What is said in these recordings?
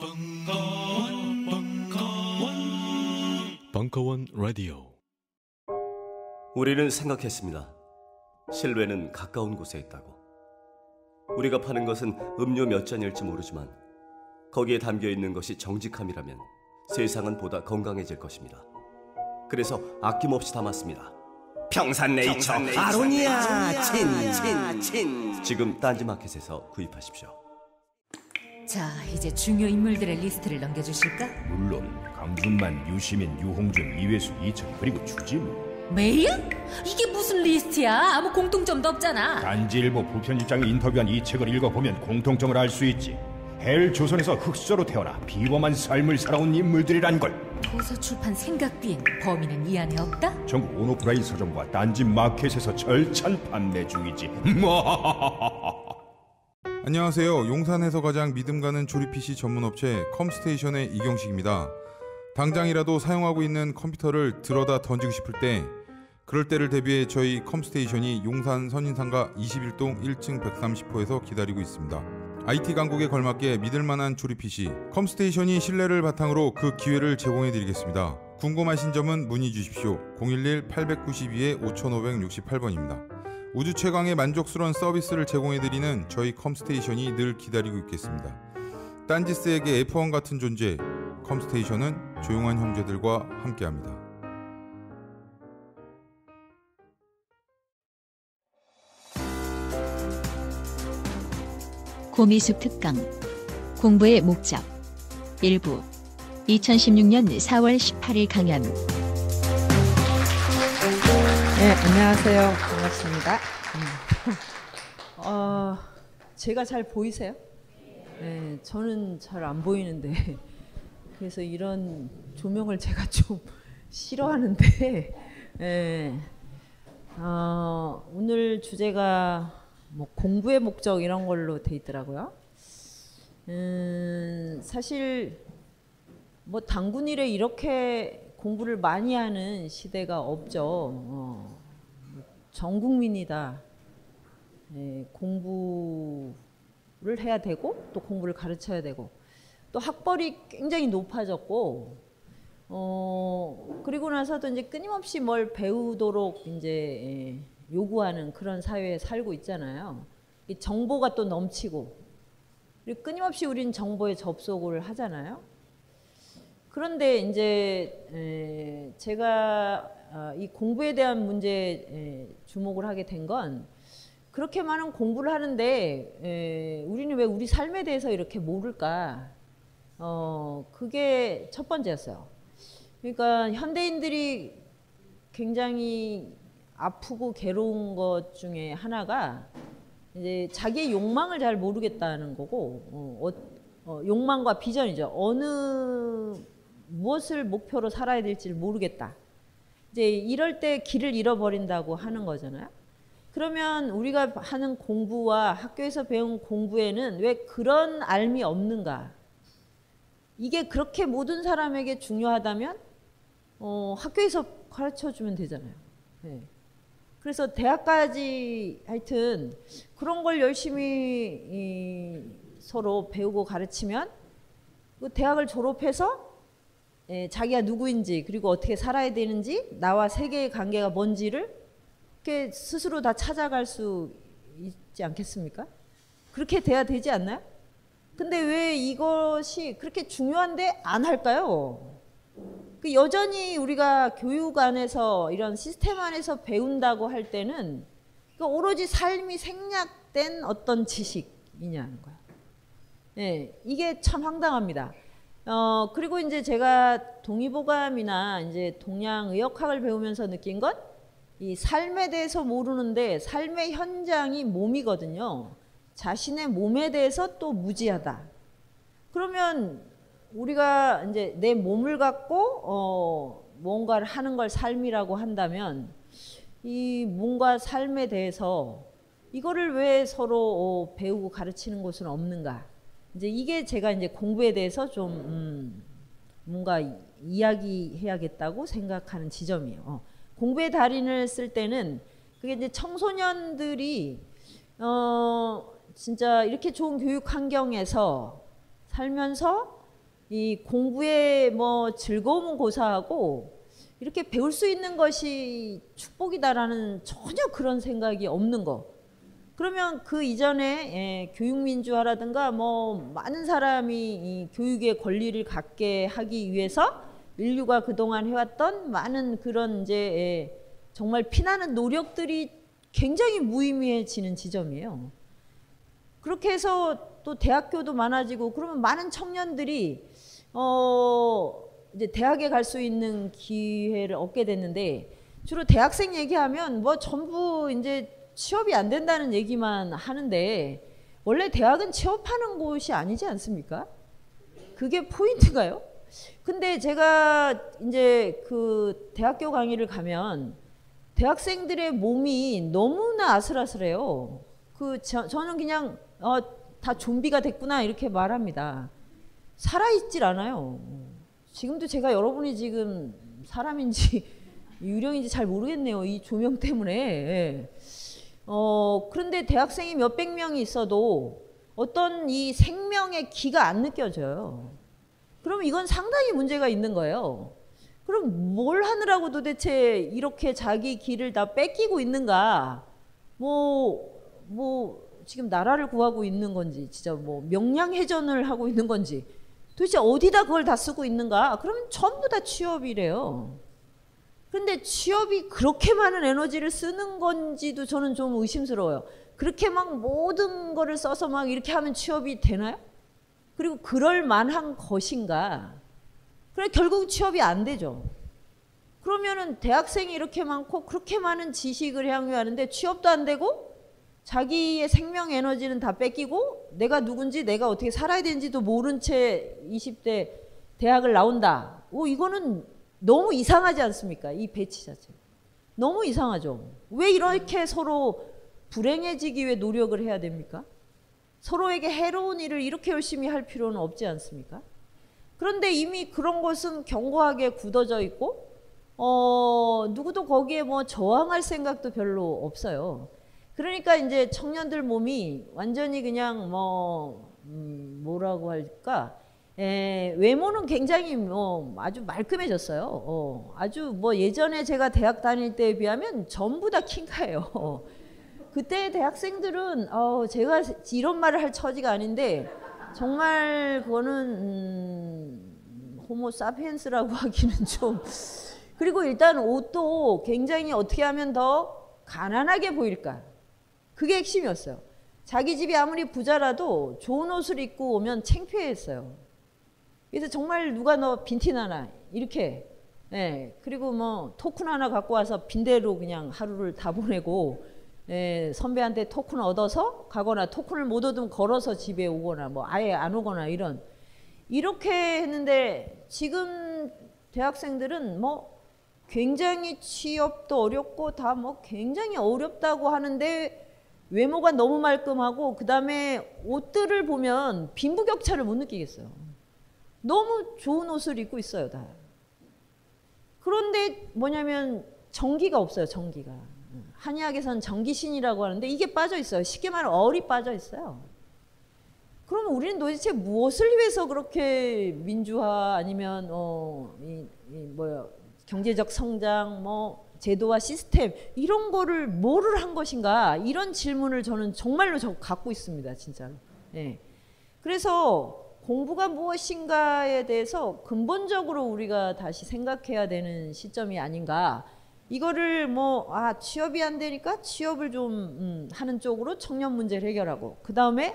벙커원, 벙커원, 벙커원 라디오. 우리는 생각했습니다. 실외는 가까운 곳에 있다고. 우리가 파는 것은 음료 몇 잔일지 모르지만 거기에 담겨 있는 것이 정직함이라면 세상은 보다 건강해질 것입니다. 그래서 아낌없이 담았습니다. 평산네이처, 아로니아 친친친 지금 딴지마켓에서 구입하십시오. 자, 이제 중요 인물들의 리스트를 넘겨주실까? 물론 강준만, 유시민, 유홍준, 이외수, 이철 그리고 주진우 메일? 이게 무슨 리스트야? 아무 공통점도 없잖아. 딴지일보 부편집장이 인터뷰한 이 책을 읽어보면 공통점을 알 수 있지 헬 조선에서 흙수저로 태어나 비범한 삶을 살아온 인물들이란 걸 도서 출판 생각비행 범인은 이 안에 없다? 전국 온오프라인 서점과 딴지 마켓에서 절찬 판매 중이지 안녕하세요. 용산에서 가장 믿음 가는 조립 PC 전문 업체 컴스테이션의 이경식입니다. 당장이라도 사용하고 있는 컴퓨터를 들어다 던지고 싶을 때 그럴 때를 대비해 저희 컴스테이션이 용산 선인상가 21동 1층 130호에서 기다리고 있습니다. IT 강국에 걸맞게 믿을 만한 조립 PC 컴스테이션이 신뢰를 바탕으로 그 기회를 제공해 드리겠습니다. 궁금하신 점은 문의 주십시오. 011 892에 5568번입니다. 우주 최강의 만족스러운 서비스를 제공해드리는 저희 컴스테이션이 늘 기다리고 있겠습니다. 딴지스에게 F1 같은 존재, 컴스테이션은 조용한 형제들과 함께합니다. 고미숙 특강 공부의 목적 일부 2016년 4월 18일 강연 네, 안녕하세요. 반갑습니다. 음. 어, 제가 잘 보이세요? 네, 저는 잘 안 보이는데 그래서 이런 조명을 제가 좀 싫어하는데 네, 어, 오늘 주제가 뭐 공부의 목적 이런 걸로 돼 있더라고요. 음, 사실 뭐 당군 일에 이렇게 공부를 많이 하는 시대가 없죠. 어, 전 국민이 다 예, 공부를 해야 되고 또 공부를 가르쳐야 되고 또 학벌이 굉장히 높아졌고 어, 그리고 나서도 이제 끊임없이 뭘 배우도록 이제 예, 요구하는 그런 사회에 살고 있잖아요. 이 정보가 또 넘치고 그리고 끊임없이 우린 정보에 접속을 하잖아요. 그런데 이제 제가 아, 이 공부에 대한 문제에 주목을 하게 된 건 그렇게 많은 공부를 하는데 우리는 왜 우리 삶에 대해서 이렇게 모를까? 어, 그게 첫 번째였어요. 그러니까 현대인들이 굉장히 아프고 괴로운 것 중에 하나가 이제 자기의 욕망을 잘 모르겠다는 거고 어, 어, 욕망과 비전이죠. 어느 무엇을 목표로 살아야 될지를 모르겠다. 이제 이럴 때 길을 잃어버린다고 하는 거잖아요. 그러면 우리가 하는 공부와 학교에서 배운 공부에는 왜 그런 알미 없는가? 이게 그렇게 모든 사람에게 중요하다면 어, 학교에서 가르쳐 주면 되잖아요. 네. 그래서 대학까지 하여튼 그런 걸 열심히 이, 서로 배우고 가르치면 그 대학을 졸업해서 예, 자기가 누구인지 그리고 어떻게 살아야 되는지 나와 세계의 관계가 뭔지를 이렇게 스스로 다 찾아갈 수 있지 않겠습니까? 그렇게 돼야 되지 않나요? 근데 왜 이것이 그렇게 중요한데 안 할까요? 그 여전히 우리가 교육 안에서 이런 시스템 안에서 배운다고 할 때는 그 오로지 삶이 생략된 어떤 지식이냐는 거예요. 예, 이게 참 황당합니다. 어, 그리고 이제 제가 동의보감이나 이제 동양의학학을 배우면서 느낀 건 이 삶에 대해서 모르는데 삶의 현장이 몸이거든요. 자신의 몸에 대해서 또 무지하다. 그러면 우리가 이제 내 몸을 갖고 어, 뭔가를 하는 걸 삶이라고 한다면 이 몸과 삶에 대해서 이거를 왜 서로 어, 배우고 가르치는 곳은 없는가? 이제 이게 제가 이제 공부에 대해서 좀 음, 뭔가 이야기해야겠다고 생각하는 지점이에요. 어. 공부의 달인을 쓸 때는 그게 이제 청소년들이 어 진짜 이렇게 좋은 교육 환경에서 살면서 이 공부의 뭐 즐거움은 고사하고 이렇게 배울 수 있는 것이 축복이다라는 전혀 그런 생각이 없는 거. 그러면 그 이전에 예, 교육민주화라든가 뭐 많은 사람이 이 교육의 권리를 갖게 하기 위해서 인류가 그동안 해왔던 많은 그런 이제 예, 정말 피나는 노력들이 굉장히 무의미해지는 지점이에요. 그렇게 해서 또 대학교도 많아지고 그러면 많은 청년들이 어 이제 대학에 갈 수 있는 기회를 얻게 됐는데 주로 대학생 얘기하면 뭐 전부 이제 취업이 안 된다는 얘기만 하는데 원래 대학은 취업하는 곳이 아니지 않습니까? 그게 포인트가요? 근데 제가 이제 그 대학교 강의를 가면 대학생들의 몸이 너무나 아슬아슬해요. 그 저, 저는 그냥 어, 다 좀비가 됐구나 이렇게 말합니다. 살아있질 않아요. 지금도 제가 여러분이 지금 사람인지 유령인지 잘 모르겠네요. 이 조명 때문에. 예. 어, 그런데 대학생이 몇백 명이 있어도 어떤 이 생명의 기가 안 느껴져요. 그럼 이건 상당히 문제가 있는 거예요. 그럼 뭘 하느라고 도대체 이렇게 자기 길을 다 뺏기고 있는가? 뭐, 뭐, 지금 나라를 구하고 있는 건지, 진짜 뭐 명량해전을 하고 있는 건지, 도대체 어디다 그걸 다 쓰고 있는가? 그럼 전부 다 취업이래요. 근데 취업이 그렇게 많은 에너지를 쓰는 건지도 저는 좀 의심스러워요. 그렇게 막 모든 거를 써서 막 이렇게 하면 취업이 되나요? 그리고 그럴 만한 것인가? 그래 결국 취업이 안 되죠. 그러면은 대학생이 이렇게 많고 그렇게 많은 지식을 향유하는데 취업도 안 되고 자기의 생명 에너지는 다 뺏기고 내가 누군지 내가 어떻게 살아야 되는지도 모른 채 20대 대학을 나온다. 오 이거는 너무 이상하지 않습니까? 이 배치 자체. 너무 이상하죠. 왜 이렇게 서로 불행해지기 위해 노력을 해야 됩니까? 서로에게 해로운 일을 이렇게 열심히 할 필요는 없지 않습니까? 그런데 이미 그런 것은 견고하게 굳어져 있고 어, 누구도 거기에 뭐 저항할 생각도 별로 없어요. 그러니까 이제 청년들 몸이 완전히 그냥 뭐 음, 뭐라고 할까 에, 외모는 굉장히 뭐 아주 말끔해졌어요. 어, 아주 뭐 예전에 제가 대학 다닐 때에 비하면 전부 다 킹카예요. 그때 대학생들은 어, 제가 이런 말을 할 처지가 아닌데 정말 그거는 음, 호모 사피엔스라고 하기는 좀 그리고 일단 옷도 굉장히 어떻게 하면 더 가난하게 보일까 그게 핵심이었어요. 자기 집이 아무리 부자라도 좋은 옷을 입고 오면 창피했어요. 그래서 정말 누가 너 빈티 나나? 이렇게. 예, 그리고 뭐 토큰 하나 갖고 와서 빈대로 그냥 하루를 다 보내고 예, 선배한테 토큰 얻어서 가거나 토큰을 못 얻으면 걸어서 집에 오거나 뭐 아예 안 오거나 이런. 이렇게 했는데 지금 대학생들은 뭐 굉장히 취업도 어렵고 다 뭐 굉장히 어렵다고 하는데 외모가 너무 말끔하고 그 다음에 옷들을 보면 빈부격차를 못 느끼겠어요. 너무 좋은 옷을 입고 있어요, 다. 그런데 뭐냐면 전기가 없어요, 전기가. 한의학에서는 전기신이라고 하는데 이게 빠져 있어요. 쉽게 말하면 얼이 빠져 있어요. 그러면 우리는 도대체 무엇을 위해서 그렇게 민주화 아니면 어, 이, 이 뭐야 경제적 성장 뭐 제도와 시스템 이런 거를 뭐를 한 것인가 이런 질문을 저는 정말로 저 갖고 있습니다 진짜로. 네. 그래서 공부가 무엇인가에 대해서 근본적으로 우리가 다시 생각해야 되는 시점이 아닌가. 이거를 뭐, 아, 취업이 안 되니까 취업을 좀 음, 하는 쪽으로 청년 문제를 해결하고, 그 다음에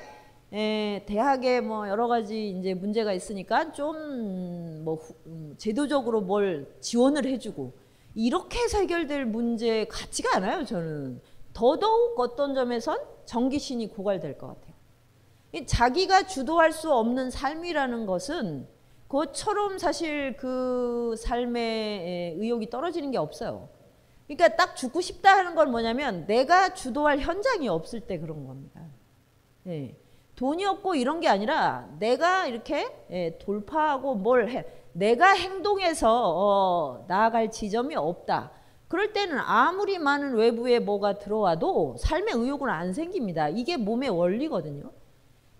대학에 뭐 여러 가지 이제 문제가 있으니까 좀뭐 음, 제도적으로 뭘 지원을 해주고, 이렇게 해결될 문제 같지가 않아요, 저는. 더더욱 어떤 점에선 정기신이 고갈될 것 같아요. 자기가 주도할 수 없는 삶이라는 것은 그처럼 사실 그 삶의 의욕이 떨어지는 게 없어요. 그러니까 딱 죽고 싶다 하는 건 뭐냐면 내가 주도할 현장이 없을 때 그런 겁니다. 예. 돈이 없고 이런 게 아니라 내가 이렇게 예, 돌파하고 뭘 해. 내가 행동해서 어, 나아갈 지점이 없다. 그럴 때는 아무리 많은 외부에 뭐가 들어와도 삶의 의욕은 안 생깁니다. 이게 몸의 원리거든요.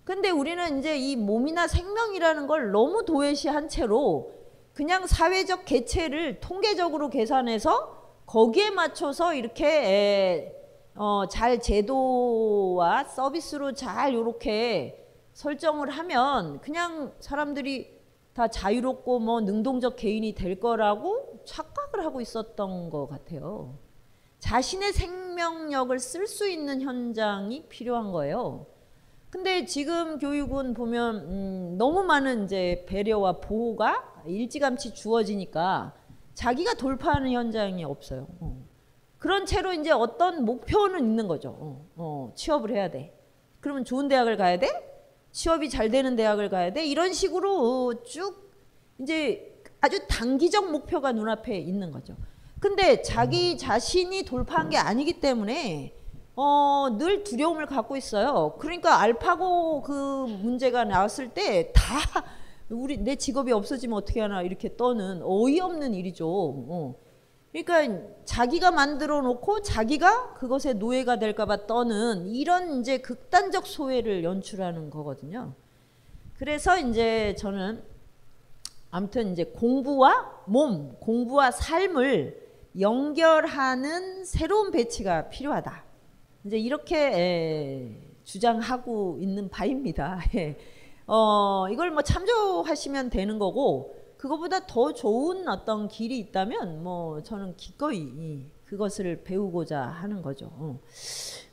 근데 우리는 이제 이 몸이나 생명이라는 걸 너무 도외시한 채로 그냥 사회적 개체를 통계적으로 계산해서 거기에 맞춰서 이렇게 에, 어, 잘 제도와 서비스로 잘 이렇게 설정을 하면 그냥 사람들이 다 자유롭고 뭐 능동적 개인이 될 거라고 착각을 하고 있었던 것 같아요. 자신의 생명력을 쓸 수 있는 현장이 필요한 거예요. 근데 지금 교육은 보면 음, 너무 많은 이제 배려와 보호가 일찌감치 주어지니까 자기가 돌파하는 현장이 없어요. 어. 그런 채로 이제 어떤 목표는 있는 거죠. 어, 어, 취업을 해야 돼. 그러면 좋은 대학을 가야 돼? 취업이 잘 되는 대학을 가야 돼? 이런 식으로 쭉 이제 아주 단기적 목표가 눈앞에 있는 거죠. 근데 자기 자신이 돌파한 게 아니기 때문에 어, 늘 두려움을 갖고 있어요. 그러니까 알파고 그 문제가 나왔을 때 다 우리 내 직업이 없어지면 어떻게 하나 이렇게 떠는 어이없는 일이죠. 어. 그러니까 자기가 만들어 놓고 자기가 그것의 노예가 될까봐 떠는 이런 이제 극단적 소외를 연출하는 거거든요. 그래서 이제 저는 아무튼 이제 공부와 몸, 공부와 삶을 연결하는 새로운 배치가 필요하다. 이제 이렇게 에, 주장하고 있는 바입니다. 예. 어, 이걸 뭐 참조하시면 되는 거고 그거보다 더 좋은 어떤 길이 있다면 뭐 저는 기꺼이 그것을 배우고자 하는 거죠. 어,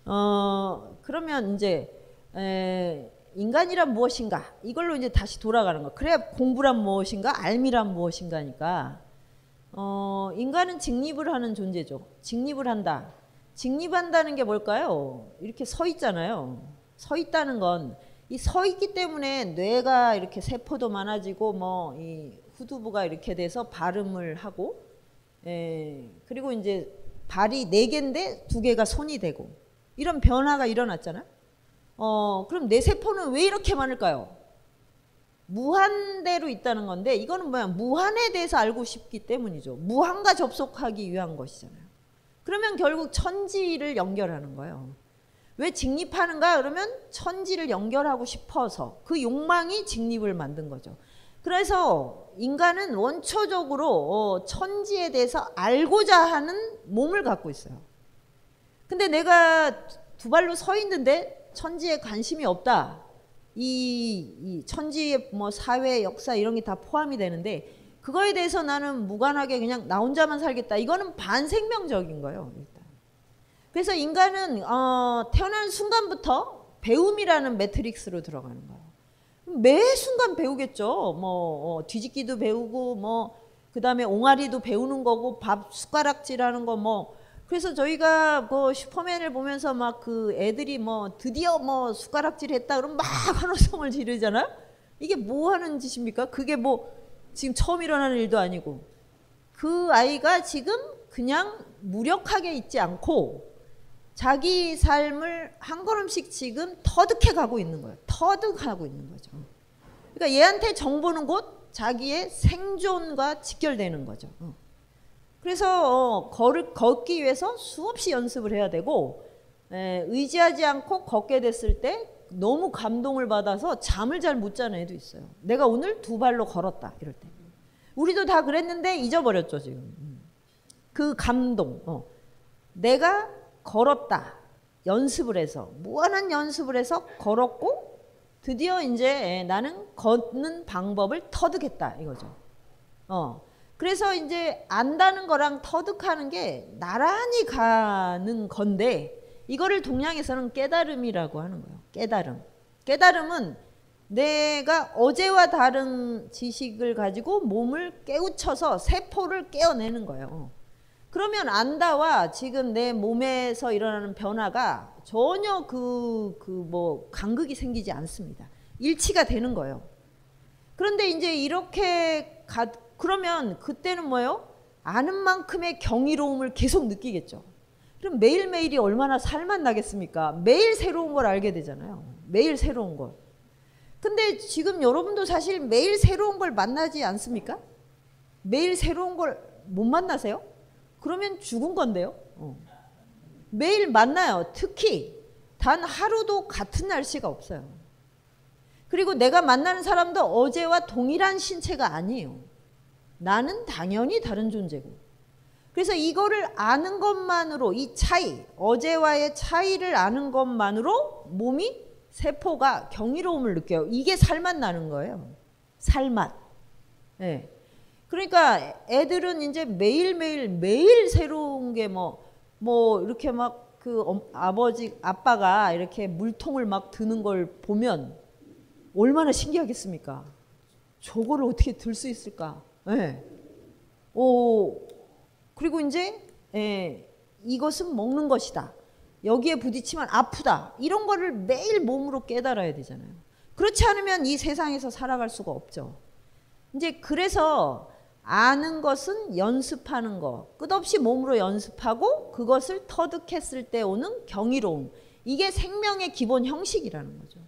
어 그러면 이제 에, 인간이란 무엇인가 이걸로 이제 다시 돌아가는 거. 그래 공부란 무엇인가, 알미란 무엇인가니까. 어, 인간은 직립을 하는 존재죠. 직립을 한다. 직립한다는 게 뭘까요? 이렇게 서 있잖아요. 서 있다는 건 이 서 있기 때문에 뇌가 이렇게 세포도 많아지고 뭐 이 후두부가 이렇게 돼서 발음을 하고 예, 그리고 이제 발이 네 개인데 두 개가 손이 되고 이런 변화가 일어났잖아요. 어, 그럼 내 세포는 왜 이렇게 많을까요? 무한대로 있다는 건데 이거는 뭐야? 무한에 대해서 알고 싶기 때문이죠. 무한과 접속하기 위한 것이잖아요. 그러면 결국 천지를 연결하는 거예요. 왜 직립하는가? 그러면 천지를 연결하고 싶어서 그 욕망이 직립을 만든 거죠. 그래서 인간은 원초적으로 어, 천지에 대해서 알고자 하는 몸을 갖고 있어요. 근데 내가 두 발로 서 있는데 천지에 관심이 없다. 이, 이 천지의 뭐 사회, 역사 이런 게 다 포함이 되는데 그거에 대해서 나는 무관하게 그냥 나 혼자만 살겠다. 이거는 반생명적인 거예요. 일단. 그래서 인간은 어, 태어나는 순간부터 배움이라는 매트릭스로 들어가는 거예요. 매 순간 배우겠죠. 뭐 어, 뒤집기도 배우고 뭐 그다음에 옹알이도 배우는 거고 밥 숟가락질하는 거 뭐 그래서 저희가 그 슈퍼맨을 보면서 막 그 애들이 뭐 드디어 뭐 숟가락질 했다 그러면 막 환호성을 지르잖아요. 이게 뭐 하는 짓입니까? 그게 뭐 지금 처음 일어나는 일도 아니고 그 아이가 지금 그냥 무력하게 있지 않고 자기 삶을 한 걸음씩 지금 터득해 가고 있는 거예요. 터득하고 있는 거죠. 그러니까 얘한테 정보는 곧 자기의 생존과 직결되는 거죠. 어. 그래서 어, 걸을, 걷기 위해서 수없이 연습을 해야 되고 에, 의지하지 않고 걷게 됐을 때 너무 감동을 받아서 잠을 잘 못 자는 애도 있어요. 내가 오늘 두 발로 걸었다 이럴 때. 우리도 다 그랬는데 잊어버렸죠 지금. 음. 그 감동. 어. 내가 걸었다. 연습을 해서 무한한 연습을 해서 걸었고 드디어 이제 나는 걷는 방법을 터득했다 이거죠. 어. 그래서 이제 안다는 거랑 터득하는 게 나란히 가는 건데 이거를 동양에서는 깨달음이라고 하는 거예요. 깨달음. 깨달음은 내가 어제와 다른 지식을 가지고 몸을 깨우쳐서 세포를 깨어내는 거예요. 그러면 안다와 지금 내 몸에서 일어나는 변화가 전혀 그, 그 뭐, 간극이 생기지 않습니다. 일치가 되는 거예요. 그런데 이제 이렇게 가, 그러면 그때는 뭐예요? 아는 만큼의 경이로움을 계속 느끼겠죠. 그럼 매일매일이 얼마나 살만 나겠습니까? 매일 새로운 걸 알게 되잖아요. 매일 새로운 걸. 근데 지금 여러분도 사실 매일 새로운 걸 만나지 않습니까? 매일 새로운 걸 못 만나세요? 그러면 죽은 건데요. 어. 매일 만나요. 특히 단 하루도 같은 날씨가 없어요. 그리고 내가 만나는 사람도 어제와 동일한 신체가 아니에요. 나는 당연히 다른 존재고. 그래서 이거를 아는 것만으로 이 차이, 어제와의 차이를 아는 것만으로 몸이 세포가 경이로움을 느껴요. 이게 살맛 나는 거예요. 살맛. 예. 그러니까 애들은 이제 매일매일 매일 새로운 게뭐뭐 이렇게 막 그 아버지 아빠가 이렇게 물통을 막 드는 걸 보면 얼마나 신기하겠습니까? 저거를 어떻게 들 수 있을까? 예. 오 그리고 이제 예, 이것은 먹는 것이다. 여기에 부딪히면 아프다. 이런 거를 매일 몸으로 깨달아야 되잖아요. 그렇지 않으면 이 세상에서 살아갈 수가 없죠. 이제 그래서 아는 것은 연습하는 거. 끝없이 몸으로 연습하고 그것을 터득했을 때 오는 경이로움. 이게 생명의 기본 형식이라는 거죠.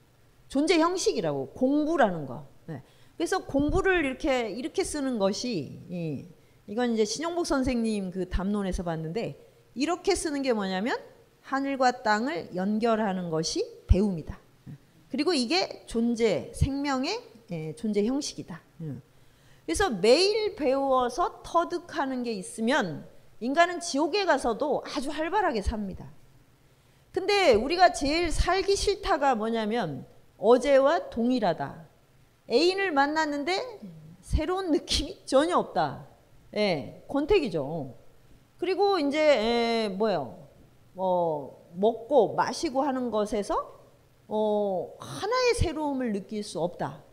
존재 형식이라고 공부라는 거. 네. 그래서 공부를 이렇게 이렇게 쓰는 것이 이, 이건 이제 신용복 선생님 그 담론에서 봤는데 이렇게 쓰는 게 뭐냐면 하늘과 땅을 연결하는 것이 배움이다. 그리고 이게 존재 생명의 예, 존재 형식이다. 음. 그래서 매일 배워서 터득하는 게 있으면 인간은 지옥에 가서도 아주 활발하게 삽니다. 근데 우리가 제일 살기 싫다가 뭐냐면 어제와 동일하다. 애인을 만났는데 새로운 느낌이 전혀 없다. 예, 권태기죠. 그리고 이제 예, 뭐요? 뭐 먹고 마시고 하는 것에서 어, 하나의 새로움을 느낄 수 없다.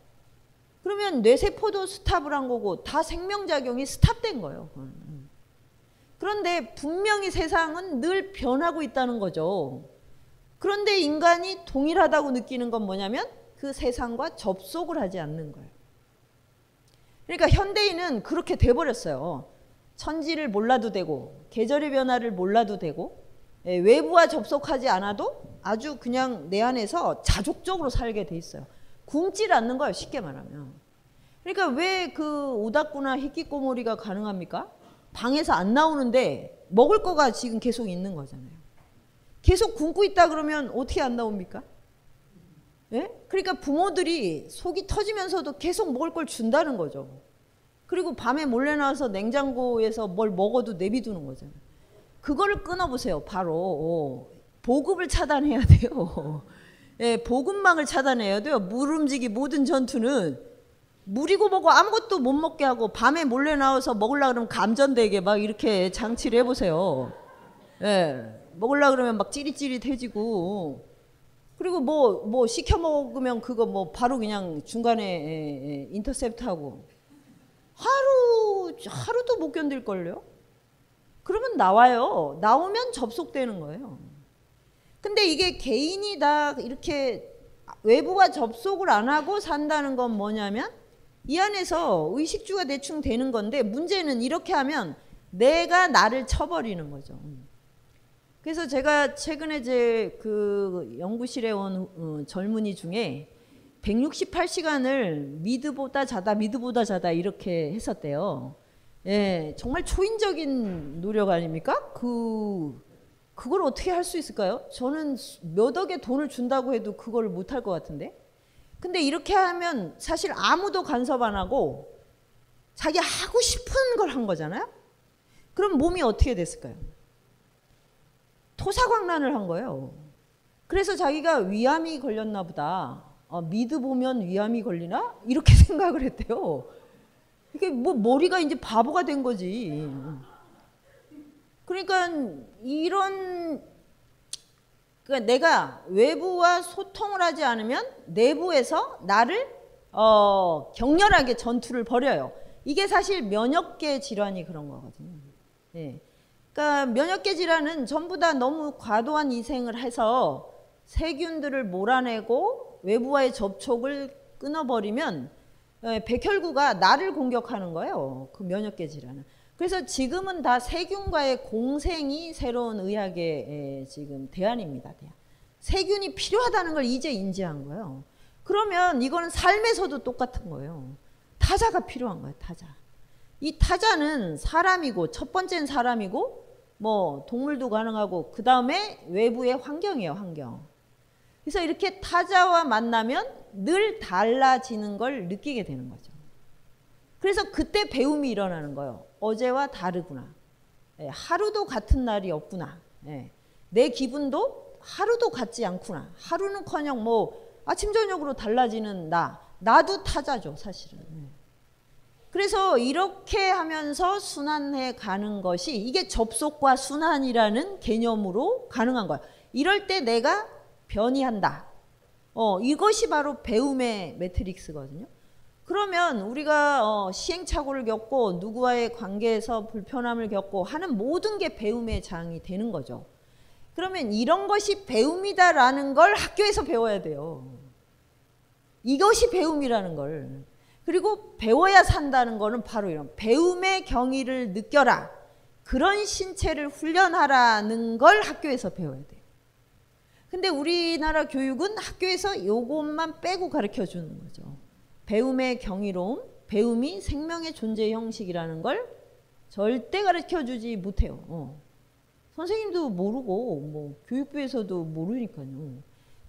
그러면 뇌세포도 스탑을 한 거고 다 생명작용이 스탑된 거예요. 그런데 분명히 세상은 늘 변하고 있다는 거죠. 그런데 인간이 동일하다고 느끼는 건 뭐냐면 그 세상과 접속을 하지 않는 거예요. 그러니까 현대인은 그렇게 돼버렸어요. 천지를 몰라도 되고 계절의 변화를 몰라도 되고 예, 외부와 접속하지 않아도 아주 그냥 내 안에서 자족적으로 살게 돼 있어요. 굶질 않는 거예요. 쉽게 말하면. 그러니까 왜 그 오닥구나 히키꼬모리가 가능합니까? 방에서 안 나오는데 먹을 거가 지금 계속 있는 거잖아요. 계속 굶고 있다 그러면 어떻게 안 나옵니까? 예? 그러니까 부모들이 속이 터지면서도 계속 먹을 걸 준다는 거죠. 그리고 밤에 몰래 나와서 냉장고에서 뭘 먹어도 내비두는 거잖아요. 그거를 끊어보세요. 바로 보급을 차단해야 돼요. 예, 보급망을 차단해야 돼요. 물 움직이 모든 전투는 물이고 뭐고 아무것도 못 먹게 하고 밤에 몰래 나와서 먹으려 그러면 감전되게 막 이렇게 장치를 해보세요. 예, 먹으려 그러면 막 찌릿찌릿해지고 그리고 뭐 뭐 시켜 먹으면 그거 뭐 바로 그냥 중간에 인터셉트하고 하루 하루도 못 견딜 걸요. 그러면 나와요. 나오면 접속되는 거예요. 근데 이게 개인이 다 이렇게 외부와 접속을 안 하고 산다는 건 뭐냐면 이 안에서 의식주가 대충 되는 건데 문제는 이렇게 하면 내가 나를 쳐버리는 거죠. 그래서 제가 최근에 제 그 연구실에 온 어, 젊은이 중에 168시간을 미드보다 자다 미드보다 자다 이렇게 했었대요. 예, 정말 초인적인 노력 아닙니까? 그 그걸 어떻게 할 수 있을까요? 저는 몇 억의 돈을 준다고 해도 그걸 못할 것 같은데. 근데 이렇게 하면 사실 아무도 간섭 안 하고 자기 하고 싶은 걸 한 거잖아요. 그럼 몸이 어떻게 됐을까요? 토사광란을 한 거예요. 그래서 자기가 위암이 걸렸나 보다. 어, 미드 보면 위암이 걸리나? 이렇게 생각을 했대요. 이게 뭐 머리가 이제 바보가 된 거지. 그러니까 이런 그러니까 내가 외부와 소통을 하지 않으면 내부에서 나를 어, 격렬하게 전투를 벌여요. 이게 사실 면역계 질환이 그런 거거든요. 예. 그러니까 면역계 질환은 전부 다 너무 과도한 이생을 해서 세균들을 몰아내고 외부와의 접촉을 끊어버리면 예, 백혈구가 나를 공격하는 거예요. 그 면역계 질환은. 그래서 지금은 다 세균과의 공생이 새로운 의학의 지금 대안입니다. 대안. 세균이 필요하다는 걸 이제 인지한 거예요. 그러면 이거는 삶에서도 똑같은 거예요. 타자가 필요한 거예요. 타자. 이 타자는 사람이고 첫 번째는 사람이고 뭐 동물도 가능하고 그 다음에 외부의 환경이에요. 환경. 그래서 이렇게 타자와 만나면 늘 달라지는 걸 느끼게 되는 거죠. 그래서 그때 배움이 일어나는 거예요. 어제와 다르구나. 예, 하루도 같은 날이 없구나. 예, 내 기분도 하루도 같지 않구나. 하루는커녕 뭐 아침 저녁으로 달라지는 나. 나도 타자죠, 사실은. 예. 그래서 이렇게 하면서 순환해 가는 것이 이게 접속과 순환이라는 개념으로 가능한 거야. 이럴 때 내가 변이한다. 어, 이것이 바로 배움의 매트릭스거든요. 그러면 우리가 어, 시행착오를 겪고 누구와의 관계에서 불편함을 겪고 하는 모든 게 배움의 장이 되는 거죠. 그러면 이런 것이 배움이다라는 걸 학교에서 배워야 돼요. 이것이 배움이라는 걸. 그리고 배워야 산다는 거는 바로 이런 배움의 경위를 느껴라. 그런 신체를 훈련하라는 걸 학교에서 배워야 돼요. 근데 우리나라 교육은 학교에서 요것만 빼고 가르쳐 주는 거죠. 배움의 경이로움, 배움이 생명의 존재 형식이라는 걸 절대 가르쳐 주지 못해요. 어. 선생님도 모르고 뭐 교육부에서도 모르니까요.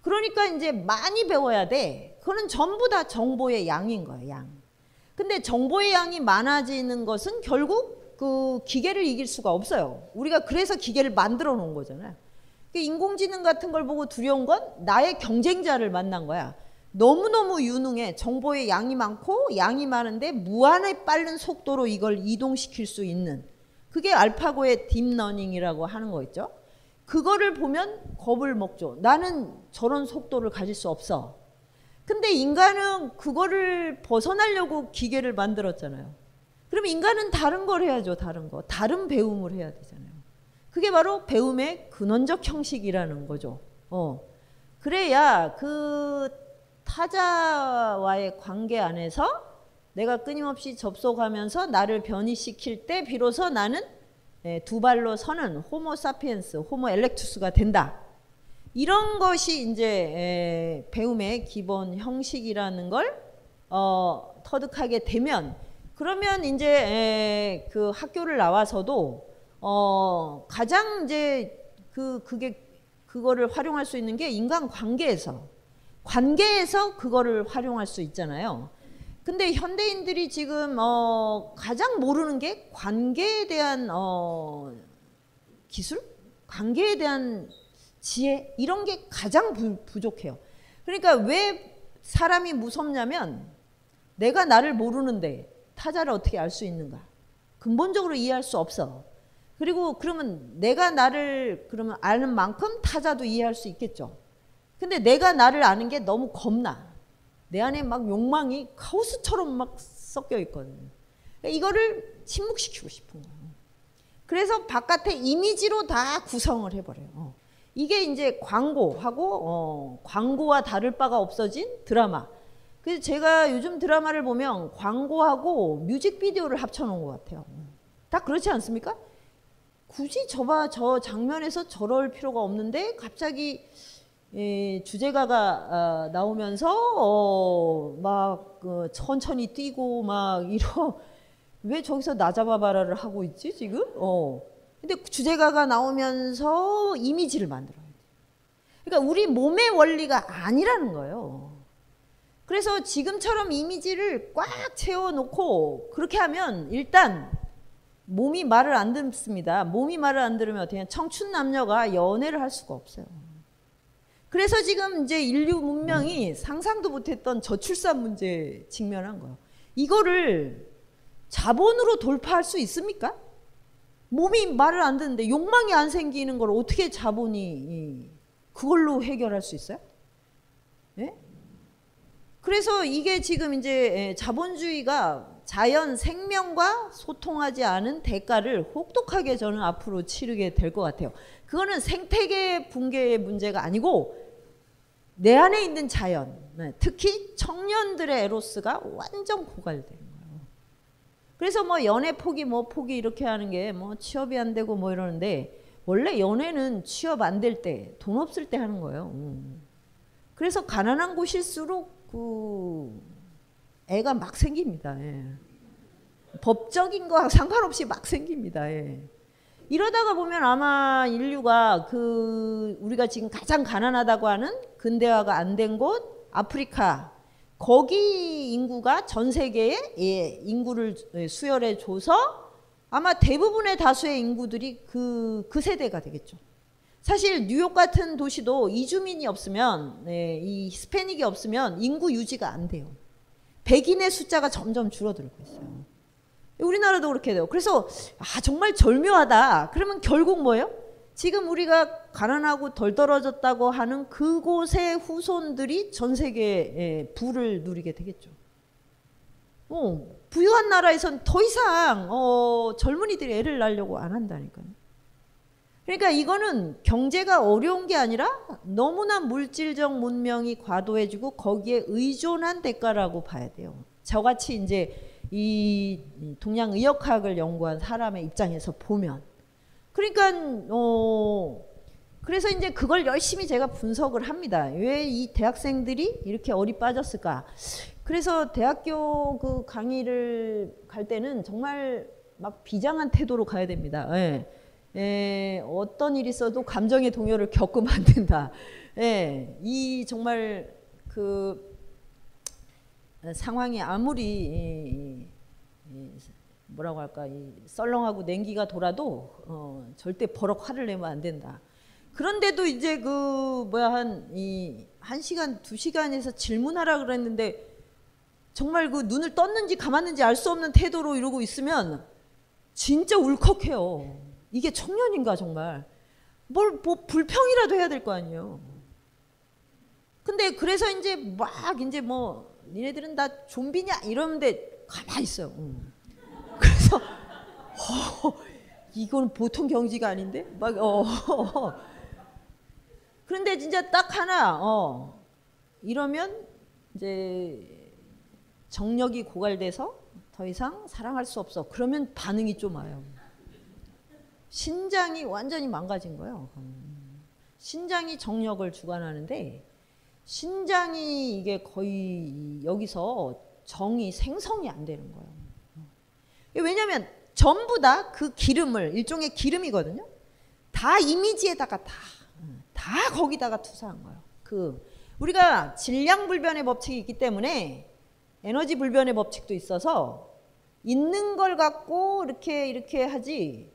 그러니까 이제 많이 배워야 돼. 그거는 전부 다 정보의 양인 거예요, 양. 근데 정보의 양이 많아지는 것은 결국 그 기계를 이길 수가 없어요. 우리가 그래서 기계를 만들어 놓은 거잖아요. 그 인공지능 같은 걸 보고 두려운 건 나의 경쟁자를 만난 거야. 너무너무 유능해. 정보의 양이 많고 양이 많은데 무한의 빠른 속도로 이걸 이동시킬 수 있는 그게 알파고의 deep learning이라고 하는 거 있죠. 그거를 보면 겁을 먹죠. 나는 저런 속도를 가질 수 없어. 근데 인간은 그거를 벗어나려고 기계를 만들었잖아요. 그럼 인간은 다른 걸 해야죠. 다른 거. 다른 배움을 해야 되잖아요. 그게 바로 배움의 근원적 형식이라는 거죠. 어. 그래야 그 타자와의 관계 안에서 내가 끊임없이 접속하면서 나를 변이시킬 때 비로소 나는 예, 두 발로 서는 호모 사피엔스, 호모 엘렉투스가 된다. 이런 것이 이제 예, 배움의 기본 형식이라는 걸 어, 터득하게 되면 그러면 이제 예, 그 학교를 나와서도 어, 가장 이제 그 그게 그거를 활용할 수 있는 게 인간 관계에서 관계에서 그거를 활용할 수 있잖아요. 근데 현대인들이 지금 어, 가장 모르는 게 관계에 대한 어, 기술, 관계에 대한 지혜 이런 게 가장 부, 부족해요. 그러니까 왜 사람이 무섭냐면 내가 나를 모르는데 타자를 어떻게 알 수 있는가? 근본적으로 이해할 수 없어. 그리고 그러면 내가 나를 그러면 아는 만큼 타자도 이해할 수 있겠죠. 근데 내가 나를 아는 게 너무 겁나. 내 안에 막 욕망이 카오스처럼 막 섞여 있거든요. 그러니까 이거를 침묵시키고 싶은 거예요. 그래서 바깥에 이미지로 다 구성을 해버려요. 이게 이제 광고하고 어, 광고와 다를 바가 없어진 드라마. 그래서 제가 요즘 드라마를 보면 광고하고 뮤직비디오를 합쳐놓은 것 같아요. 다 그렇지 않습니까? 굳이 저봐 저 장면에서 저럴 필요가 없는데 갑자기 예, 주제가가 어, 나오면서 어, 막그 천천히 뛰고 막 이러 왜 저기서 나 잡아봐라를 하고 있지 지금? 어. 근데 주제가가 나오면서 이미지를 만들어야 돼. 그러니까 우리 몸의 원리가 아니라는 거예요. 그래서 지금처럼 이미지를 꽉 채워놓고 그렇게 하면 일단 몸이 말을 안 듣습니다. 몸이 말을 안 들으면 어떻게 청춘 남녀가 연애를 할 수가 없어요. 그래서 지금 이제 인류 문명이 상상도 못했던 저출산 문제에 직면한 거예요. 이거를 자본으로 돌파할 수 있습니까? 몸이 말을 안 듣는데 욕망이 안 생기는 걸 어떻게 자본이 그걸로 해결할 수 있어요? 네? 그래서 이게 지금 이제 예, 자본주의가 자연 생명과 소통하지 않은 대가를 혹독하게 저는 앞으로 치르게 될 것 같아요. 그거는 생태계 붕괴의 문제가 아니고 내 안에 있는 자연, 네, 특히 청년들의 에로스가 완전 고갈된 거예요. 그래서 뭐 연애 포기 뭐 포기 이렇게 하는 게 뭐 취업이 안 되고 뭐 이러는데 원래 연애는 취업 안 될 때, 돈 없을 때 하는 거예요. 음. 그래서 가난한 곳일수록 그 애가 막 생깁니다. 예. 법적인 거와 상관없이 막 생깁니다. 예. 이러다가 보면 아마 인류가 그 우리가 지금 가장 가난하다고 하는 근대화가 안 된 곳 아프리카 거기 인구가 전 세계의 예, 인구를 예, 수혈해 줘서 아마 대부분의 다수의 인구들이 그, 그 세대가 되겠죠. 사실 뉴욕 같은 도시도 이주민이 없으면 네, 이 히스패닉이 없으면 인구 유지가 안 돼요. 백인의 숫자가 점점 줄어들고 있어요. 우리나라도 그렇게 돼요. 그래서 아 정말 절묘하다. 그러면 결국 뭐예요? 지금 우리가 가난하고 덜 떨어졌다고 하는 그곳의 후손들이 전 세계의 부를 누리게 되겠죠. 어, 부유한 나라에선 더 이상 어, 젊은이들이 애를 낳으려고 안 한다니까요. 그러니까 이거는 경제가 어려운 게 아니라 너무나 물질적 문명이 과도해지고 거기에 의존한 대가라고 봐야 돼요. 저같이 이제 이 동양 의역학을 연구한 사람의 입장에서 보면 그러니까 어 그래서 이제 그걸 열심히 제가 분석을 합니다. 왜 이 대학생들이 이렇게 어리 빠졌을까? 그래서 대학교 그 강의를 갈 때는 정말 막 비장한 태도로 가야 됩니다. 예. 예, 어떤 일이 있어도 감정의 동요를 겪으면 안 된다. 예, 이 정말 그 상황이 아무리 뭐라고 할까 이 썰렁하고 냉기가 돌아도 어, 절대 버럭 화를 내면 안 된다. 그런데도 이제 그 뭐야 한이한 시간 두 시간에서 질문하라 그랬는데 정말 그 눈을 떴는지 감았는지 알 수 없는 태도로 이러고 있으면 진짜 울컥해요. 이게 청년인가 정말 뭘 뭐 불평이라도 해야 될 거 아니에요. 근데 그래서 이제 막 이제 뭐 니네들은 다 좀비냐 이러는데 가만히 있어요. 음. 그래서 어, 이건 보통 경지가 아닌데 막 어. 그런데 진짜 딱 하나 어 이러면 이제 정력이 고갈돼서 더 이상 사랑할 수 없어. 그러면 반응이 좀 와요. 신장이 완전히 망가진 거예요. 신장이 정력을 주관하는데 신장이 이게 거의 여기서 정이 생성이 안 되는 거예요. 왜냐하면 전부 다 그 기름을 일종의 기름이거든요. 다 이미지에다가 다, 다 거기다가 투사한 거예요. 그 우리가 질량 불변의 법칙이 있기 때문에 에너지 불변의 법칙도 있어서 있는 걸 갖고 이렇게 이렇게 하지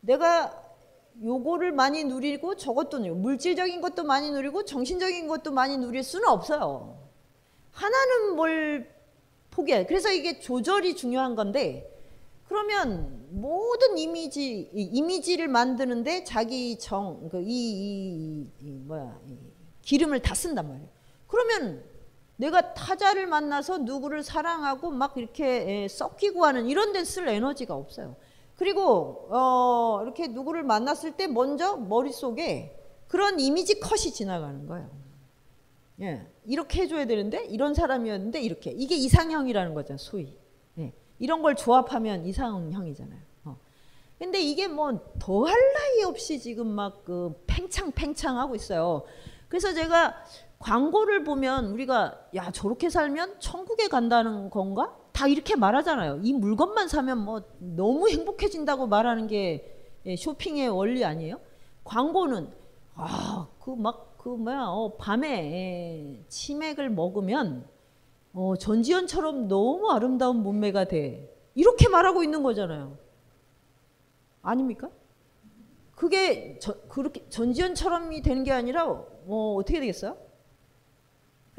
내가 요거를 많이 누리고 저것도 누리고 물질적인 것도 많이 누리고 정신적인 것도 많이 누릴 수는 없어요. 하나는 뭘 포기해. 그래서 이게 조절이 중요한 건데 그러면 모든 이미지 이미지를 만드는데 자기 정 그이 이, 이, 뭐야 이 기름을 다 쓴단 말이에요. 그러면 내가 타자를 만나서 누구를 사랑하고 막 이렇게 섞이고 하는 이런 데 쓸 에너지가 없어요. 그리고 어, 이렇게 누구를 만났을 때 먼저 머릿속에 그런 이미지 컷이 지나가는 거예요. 예, 이렇게 해줘야 되는데 이런 사람이었는데 이렇게 이게 이상형이라는 거죠 소위. 예, 이런 걸 조합하면 이상형이잖아요. 어. 근데 이게 뭐 더할 나위 없이 지금 막 그 팽창팽창 하고 있어요. 그래서 제가 광고를 보면 우리가 야 저렇게 살면 천국에 간다는 건가? 다 이렇게 말하잖아요. 이 물건만 사면 뭐 너무 행복해진다고 말하는 게 예, 쇼핑의 원리 아니에요? 광고는 아 그 막그 뭐야 어, 밤에 예, 치맥을 먹으면 어, 전지현처럼 너무 아름다운 몸매가 돼 이렇게 말하고 있는 거잖아요. 아닙니까? 그게 저, 그렇게 전지현처럼이 되는 게 아니라 뭐 어떻게 되겠어요?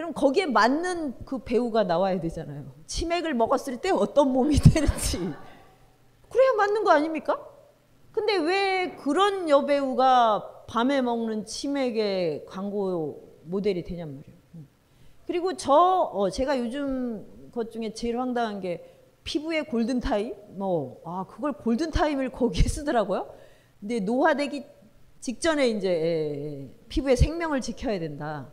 그럼 거기에 맞는 그 배우가 나와야 되잖아요. 치맥을 먹었을 때 어떤 몸이 되는지. 그래야 맞는 거 아닙니까? 근데 왜 그런 여배우가 밤에 먹는 치맥의 광고 모델이 되냔 말이에요. 그리고 저, 어, 제가 요즘 것 중에 제일 황당한 게 피부의 골든 타임? 뭐, 아, 그걸 골든 타임을 거기에 쓰더라고요. 근데 노화되기 직전에 이제 예, 예, 피부의 생명을 지켜야 된다.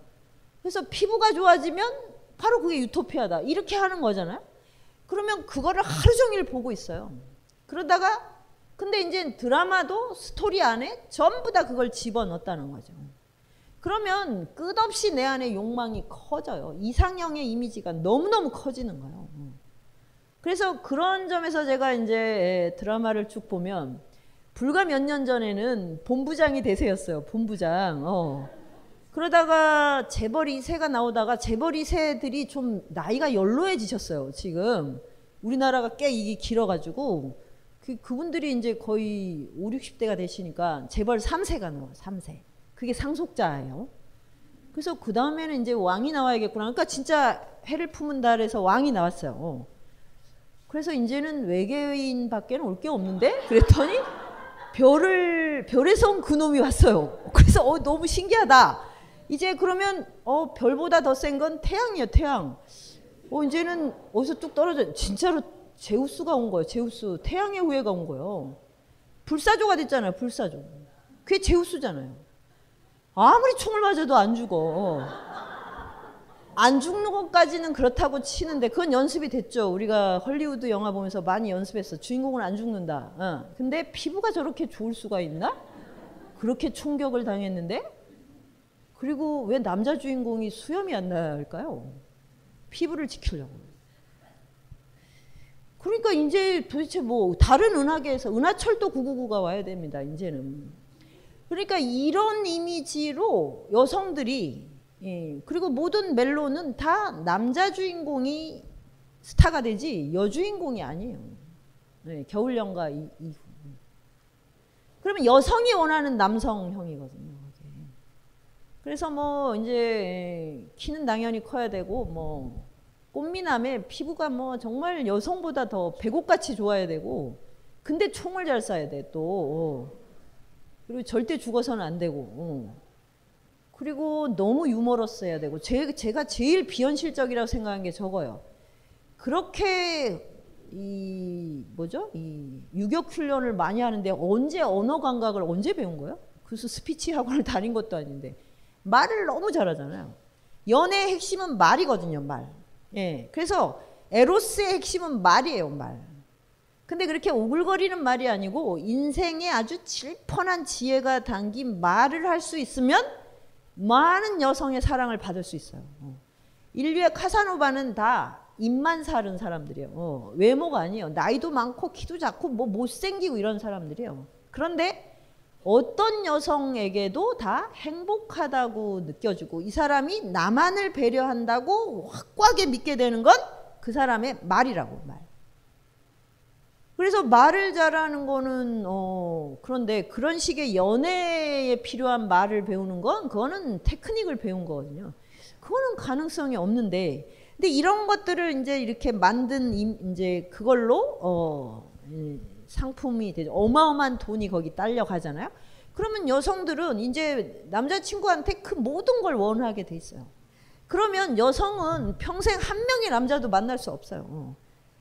그래서 피부가 좋아지면 바로 그게 유토피아다. 이렇게 하는 거잖아요. 그러면 그거를 하루 종일 보고 있어요. 그러다가 근데 이제 드라마도 스토리 안에 전부 다 그걸 집어넣었다는 거죠. 그러면 끝없이 내 안에 욕망이 커져요. 이상형의 이미지가 너무너무 커지는 거예요. 그래서 그런 점에서 제가 이제 드라마를 쭉 보면 불과 몇 년 전에는 본부장이 대세였어요. 본부장. 어. 그러다가 재벌 2세가 나오다가 재벌 2세들이 좀 나이가 연로해지셨어요. 지금 우리나라가 꽤 이게 길어가지고 그 그분들이 이제 거의 5, 60대가 되시니까 재벌 3세가 나와 3세. 그게 상속자예요. 그래서 그 다음에는 이제 왕이 나와야겠구나. 그러니까 진짜 해를 품은 달에서 왕이 나왔어요. 그래서 이제는 외계인 밖에는 올 게 없는데 그랬더니 별을 별에서 온 그놈이 왔어요. 그래서 어, 너무 신기하다. 이제 그러면 어, 별보다 더 센 건 태양이에요. 태양. 어, 이제는 어디서 뚝 떨어져. 진짜로 제우스가 온 거예요. 제우스. 태양의 후예가 온 거예요. 불사조가 됐잖아요. 불사조. 그게 제우스잖아요. 아무리 총을 맞아도 안 죽어. 안 죽는 것까지는 그렇다고 치는데 그건 연습이 됐죠. 우리가 헐리우드 영화 보면서 많이 연습했어. 주인공은 안 죽는다. 어. 근데 피부가 저렇게 좋을 수가 있나? 그렇게 충격을 당했는데 그리고 왜 남자 주인공이 수염이 안 날까요? 피부를 지키려고. 그러니까 이제 도대체 뭐 다른 은하계에서 은하철도 999가 와야 됩니다. 이제는. 그러니까 이런 이미지로 여성들이 예, 그리고 모든 멜로는 다 남자 주인공이 스타가 되지 여주인공이 아니에요. 네, 겨울연가 이, 이후. 그러면 여성이 원하는 남성형이거든요. 그래서 뭐 이제 키는 당연히 커야 되고 뭐 꽃미남의 피부가 뭐 정말 여성보다 더 배곡같이 좋아야 되고 근데 총을 잘 쏴야 돼 또. 그리고 절대 죽어서는 안 되고. 어. 그리고 너무 유머러스해야 되고 제, 제가 제일 비현실적이라고 생각한 게 저거요. 그렇게 이 뭐죠? 이 유격 훈련을 많이 하는데 언제 언어 감각을 언제 배운 거예요? 그래서 스피치 학원을 다닌 것도 아닌데 말을 너무 잘하잖아요. 연애의 핵심은 말이거든요, 말. 예. 그래서 에로스의 핵심은 말이에요, 말. 근데 그렇게 오글거리는 말이 아니고 인생에 아주 질펀한 지혜가 담긴 말을 할 수 있으면 많은 여성의 사랑을 받을 수 있어요. 어. 인류의 카사노바는 다 입만 사른 사람들이에요. 어. 외모가 아니에요. 나이도 많고 키도 작고 뭐 못생기고 이런 사람들이에요. 그런데 어떤 여성에게도 다 행복하다고 느껴지고 이 사람이 나만을 배려한다고 확고하게 믿게 되는 건 그 사람의 말이라고 말. 그래서 말을 잘하는 거는 어 그런데 그런 식의 연애에 필요한 말을 배우는 건 그거는 테크닉을 배운 거거든요. 그거는 가능성이 없는데 근데 이런 것들을 이제 이렇게 만든 이제 그걸로 어 상품이 되죠. 어마어마한 돈이 거기 딸려 가잖아요. 그러면 여성들은 이제 남자친구한테 그 모든 걸 원하게 돼 있어요. 그러면 여성은 평생 한 명의 남자도 만날 수 없어요.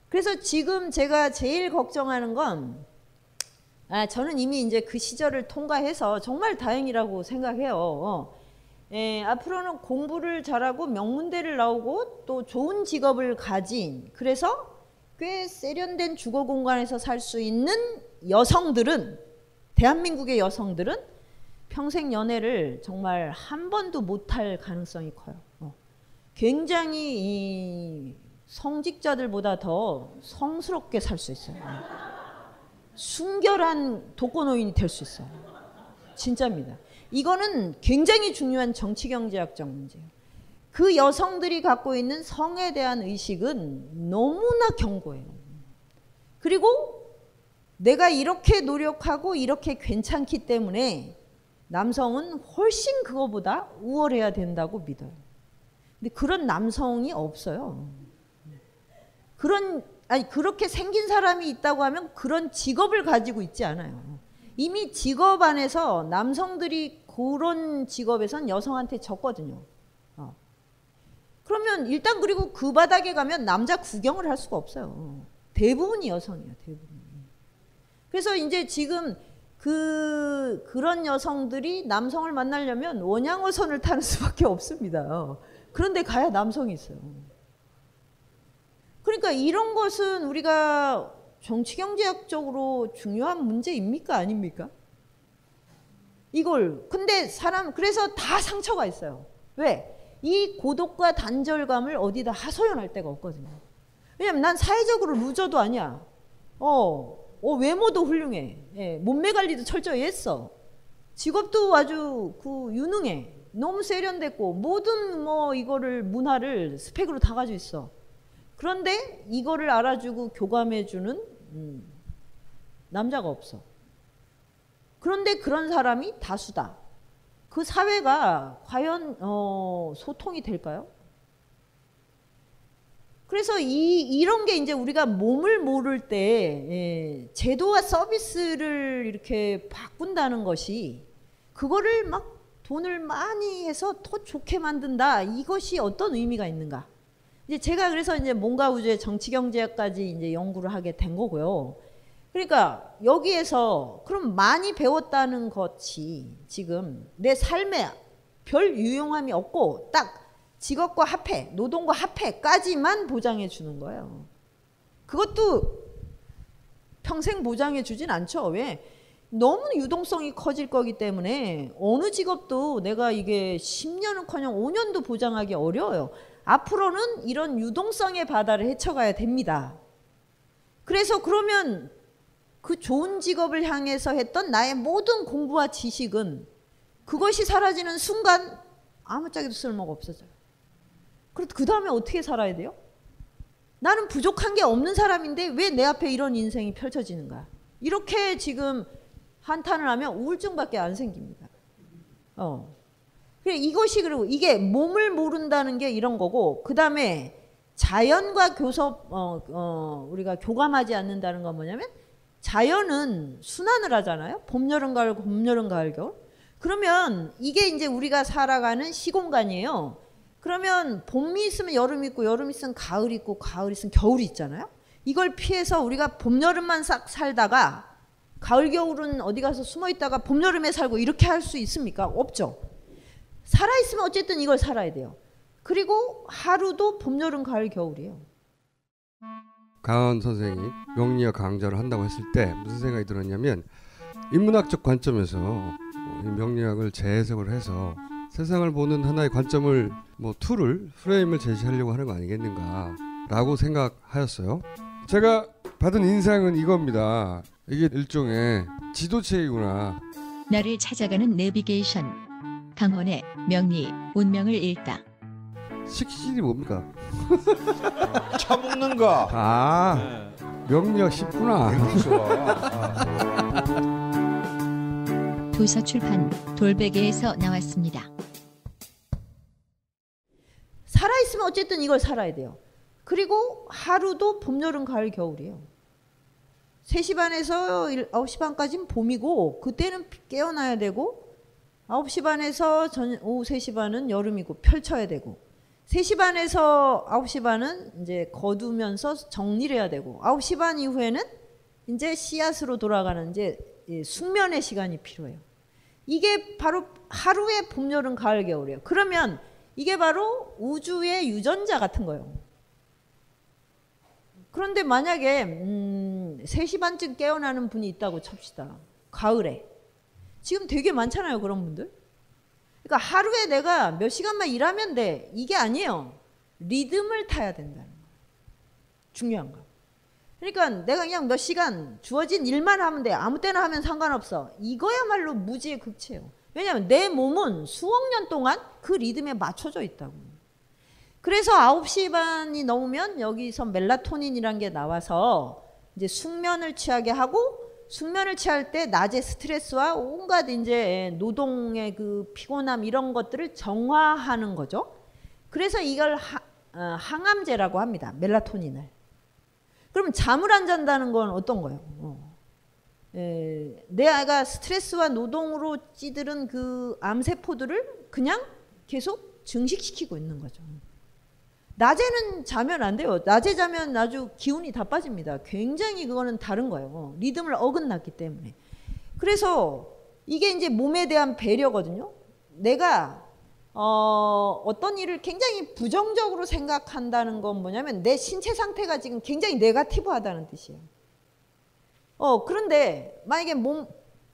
그래서 지금 제가 제일 걱정하는 건 아, 저는 이미 이제 그 시절을 통과해서 정말 다행이라고 생각해요. 예, 앞으로는 공부를 잘하고 명문대를 나오고 또 좋은 직업을 가진 그래서 꽤 세련된 주거 공간에서 살 수 있는 여성들은 대한민국의 여성들은 평생 연애를 정말 한 번도 못할 가능성이 커요. 어. 굉장히 이 성직자들보다 더 성스럽게 살 수 있어요. 순결한 독거노인이 될 수 있어요. 진짜입니다. 이거는 굉장히 중요한 정치경제학적 문제예요. 그 여성들이 갖고 있는 성에 대한 의식은 너무나 견고해요. 그리고 내가 이렇게 노력하고 이렇게 괜찮기 때문에 남성은 훨씬 그거보다 우월해야 된다고 믿어요. 근데 그런 남성이 없어요. 그런 아니 그렇게 생긴 사람이 있다고 하면 그런 직업을 가지고 있지 않아요. 이미 직업 안에서 남성들이 그런 직업에선 여성한테 졌거든요. 어. 그러면 일단 그리고 그 바닥에 가면 남자 구경을 할 수가 없어요. 대부분이 여성이에요. 대부분. 그래서 이제 지금 그 그런 여성들이 남성을 만나려면 원양어선을 타는 수밖에 없습니다. 그런데 가야 남성이 있어요. 그러니까 이런 것은 우리가 정치 경제학적으로 중요한 문제입니까? 아닙니까? 이걸 근데 사람 그래서 다 상처가 있어요. 왜? 이 고독과 단절감을 어디다 하소연할 데가 없거든요. 왜냐면 난 사회적으로 루저도 아니야. 어, 어 외모도 훌륭해. 예, 몸매 관리도 철저히 했어. 직업도 아주 그 유능해. 너무 세련됐고 모든 뭐 이거를 문화를 스펙으로 다 가지고 있어. 그런데 이거를 알아주고 교감해주는 음, 남자가 없어. 그런데 그런 사람이 다수다. 그 사회가 과연 어, 소통이 될까요? 그래서 이, 이런 게 이제 우리가 몸을 모를 때 예, 제도와 서비스를 이렇게 바꾼다는 것이 그거를 막 돈을 많이 해서 더 좋게 만든다. 이것이 어떤 의미가 있는가? 이제 제가 그래서 이제 뭔가 우주의 정치 경제학까지 이제 연구를 하게 된 거고요. 그러니까 여기에서 그럼 많이 배웠다는 것이 지금 내 삶에 별 유용함이 없고 딱 직업과 합해, 노동과 합해까지만 보장해 주는 거예요. 그것도 평생 보장해 주진 않죠. 왜? 너무 유동성이 커질 거기 때문에 어느 직업도 내가 이게 10년은커녕 5년도 보장하기 어려워요. 앞으로는 이런 유동성의 바다를 헤쳐가야 됩니다. 그래서 그러면 그 좋은 직업을 향해서 했던 나의 모든 공부와 지식은 그것이 사라지는 순간 아무짝에도 쓸모가 없어져요. 그럼 그 다음에 어떻게 살아야 돼요? 나는 부족한 게 없는 사람인데 왜 내 앞에 이런 인생이 펼쳐지는가? 이렇게 지금 한탄을 하면 우울증밖에 안 생깁니다. 어. 이것이 그리고 이게 몸을 모른다는 게 이런 거고 그 다음에 자연과 교섭 어, 어, 우리가 교감하지 않는다는 건 뭐냐면 자연은 순환을 하잖아요. 봄, 여름, 가을, 봄, 여름, 가을, 겨울. 그러면 이게 이제 우리가 살아가는 시공간이에요. 그러면 봄이 있으면 여름 있고 여름 있으면 가을 있고 가을 있으면 겨울이 있잖아요. 이걸 피해서 우리가 봄, 여름만 싹 살다가 가을 겨울은 어디 가서 숨어 있다가 봄 여름에 살고 이렇게 할 수 있습니까? 없죠. 살아 있으면 어쨌든 이걸 살아야 돼요. 그리고 하루도 봄 여름 가을 겨울이에요. 강헌 선생이 명리학 강좌를 한다고 했을 때 무슨 생각이 들었냐면 인문학적 관점에서 명리학을 재해석을 해서 세상을 보는 하나의 관점을 뭐 tool을 프레임을 제시하려고 하는 거 아니겠는가라고 생각하였어요. 제가 받은 인상은 이겁니다. 이게 일종의 지도책이구나. 나를 찾아가는 내비게이션. 강헌의 명리 운명을 읽다. 식신이 뭡니까? 처먹는 거. 아 명리학 쉽구나. 도서 출판 돌베개에서 나왔습니다. 살아 있으면 어쨌든 이걸 살아야 돼요. 그리고 하루도 봄, 여름, 가을, 겨울이에요. 3시 반에서 9시 반까지는 봄이고 그때는 깨어나야 되고 9시 반에서 전, 오후 3시 반은 여름이고 펼쳐야 되고 3시 반에서 9시 반은 이제 거두면서 정리를 해야 되고 9시 반 이후에는 이제 씨앗으로 돌아가는 이제 숙면의 시간이 필요해요. 이게 바로 하루의 봄, 여름, 가을, 겨울이에요. 그러면 이게 바로 우주의 유전자 같은 거예요. 그런데 만약에 음, 3시 반쯤 깨어나는 분이 있다고 칩시다. 가을에. 지금 되게 많잖아요. 그런 분들. 그러니까 하루에 내가 몇 시간만 일하면 돼. 이게 아니에요. 리듬을 타야 된다는 거예요. 중요한 거. 그러니까 내가 그냥 몇 시간 주어진 일만 하면 돼. 아무 때나 하면 상관없어. 이거야말로 무지의 극치예요. 왜냐하면 내 몸은 수억 년 동안 그 리듬에 맞춰져 있다고. 그래서 9시 반이 넘으면 여기서 멜라토닌이란 게 나와서 이제 숙면을 취하게 하고 숙면을 취할 때 낮에 스트레스와 온갖 이제 노동의 그 피곤함 이런 것들을 정화하는 거죠. 그래서 이걸 하, 어, 항암제라고 합니다. 멜라토닌을. 그럼 잠을 안 잔다는 건 어떤 거예요? 어. 에, 내 아이가 스트레스와 노동으로 찌들은 그 암세포들을 그냥 계속 증식시키고 있는 거죠. 낮에는 자면 안 돼요. 낮에 자면 아주 기운이 다 빠집니다. 굉장히 그거는 다른 거예요. 리듬을 어긋났기 때문에. 그래서 이게 이제 몸에 대한 배려거든요. 내가 어, 어떤 일을 굉장히 부정적으로 생각한다는 건 뭐냐면 내 신체 상태가 지금 굉장히 네가티브하다는 뜻이에요. 어, 그런데 만약에 몸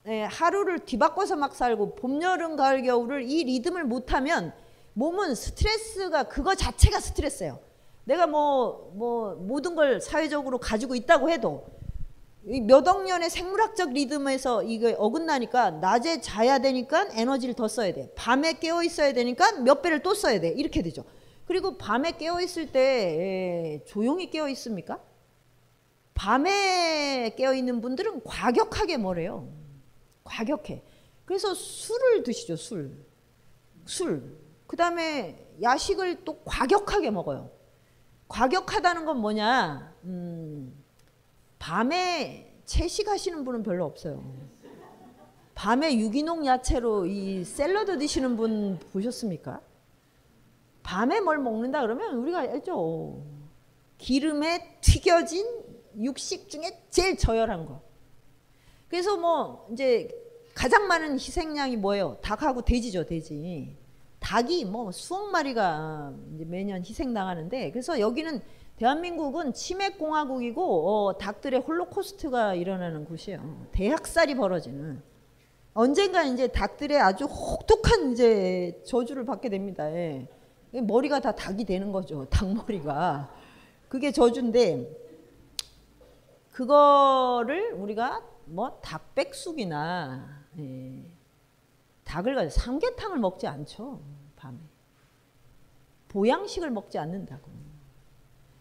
예, 하루를 뒤바꿔서 막 살고 봄, 여름, 가을, 겨울을 이 리듬을 못하면 몸은 스트레스가 그거 자체가 스트레스예요. 내가 뭐, 뭐, 모든 걸 사회적으로 가지고 있다고 해도 이 몇억 년의 생물학적 리듬에서 이거 어긋나니까 낮에 자야 되니까 에너지를 더 써야 돼. 밤에 깨어 있어야 되니까 몇 배를 또 써야 돼. 이렇게 되죠. 그리고 밤에 깨어 있을 때 에, 조용히 깨어 있습니까? 밤에 깨어 있는 분들은 과격하게 뭐래요? 과격해. 그래서 술을 드시죠, 술. 술. 그 다음에 야식을 또 과격하게 먹어요. 과격하다는 건 뭐냐? 음, 밤에 채식하시는 분은 별로 없어요. 밤에 유기농 야채로 이 샐러드 드시는 분 보셨습니까? 밤에 뭘 먹는다 그러면 우리가 알죠. 기름에 튀겨진 육식 중에 제일 저열한 거. 그래서 뭐 이제 가장 많은 희생양이 뭐예요? 닭하고 돼지죠, 돼지. 닭이 뭐 수억 마리가 매년 희생당하는데 그래서 여기는 대한민국은 치맥 공화국이고 어, 닭들의 홀로코스트가 일어나는 곳이에요. 대학살이 벌어지는. 언젠가 이제 닭들의 아주 혹독한 이제 저주를 받게 됩니다. 예. 머리가 다 닭이 되는 거죠. 닭머리가. 그게 저주인데 그거를 우리가 뭐 닭백숙이나 예, 닭을 가지고 삼계탕을 먹지 않죠. 밤에. 보양식을 먹지 않는다고.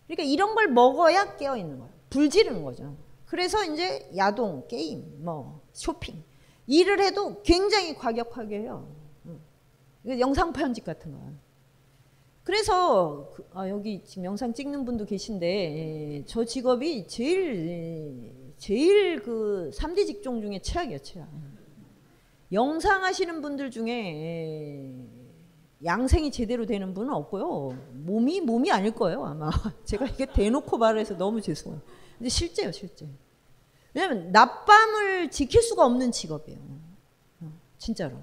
그러니까 이런 걸 먹어야 깨어 있는 거예요. 불 지르는 거죠. 그래서 이제 야동, 게임, 뭐 쇼핑 일을 해도 굉장히 과격하게 해요. 영상 편집 같은 거. 그래서 그, 아, 여기 지금 영상 찍는 분도 계신데 예, 저 직업이 제일 예, 제일 그 3대 직종 중에 최악이에요, 최악. 영상 하시는 분들 중에 예, 양생이 제대로 되는 분은 없고요. 몸이 몸이 아닐 거예요, 아마. 제가 이게 대놓고 말해서 너무 죄송해요. 근데 실제요, 실제. 왜냐면 낮밤을 지킬 수가 없는 직업이에요. 어, 진짜로.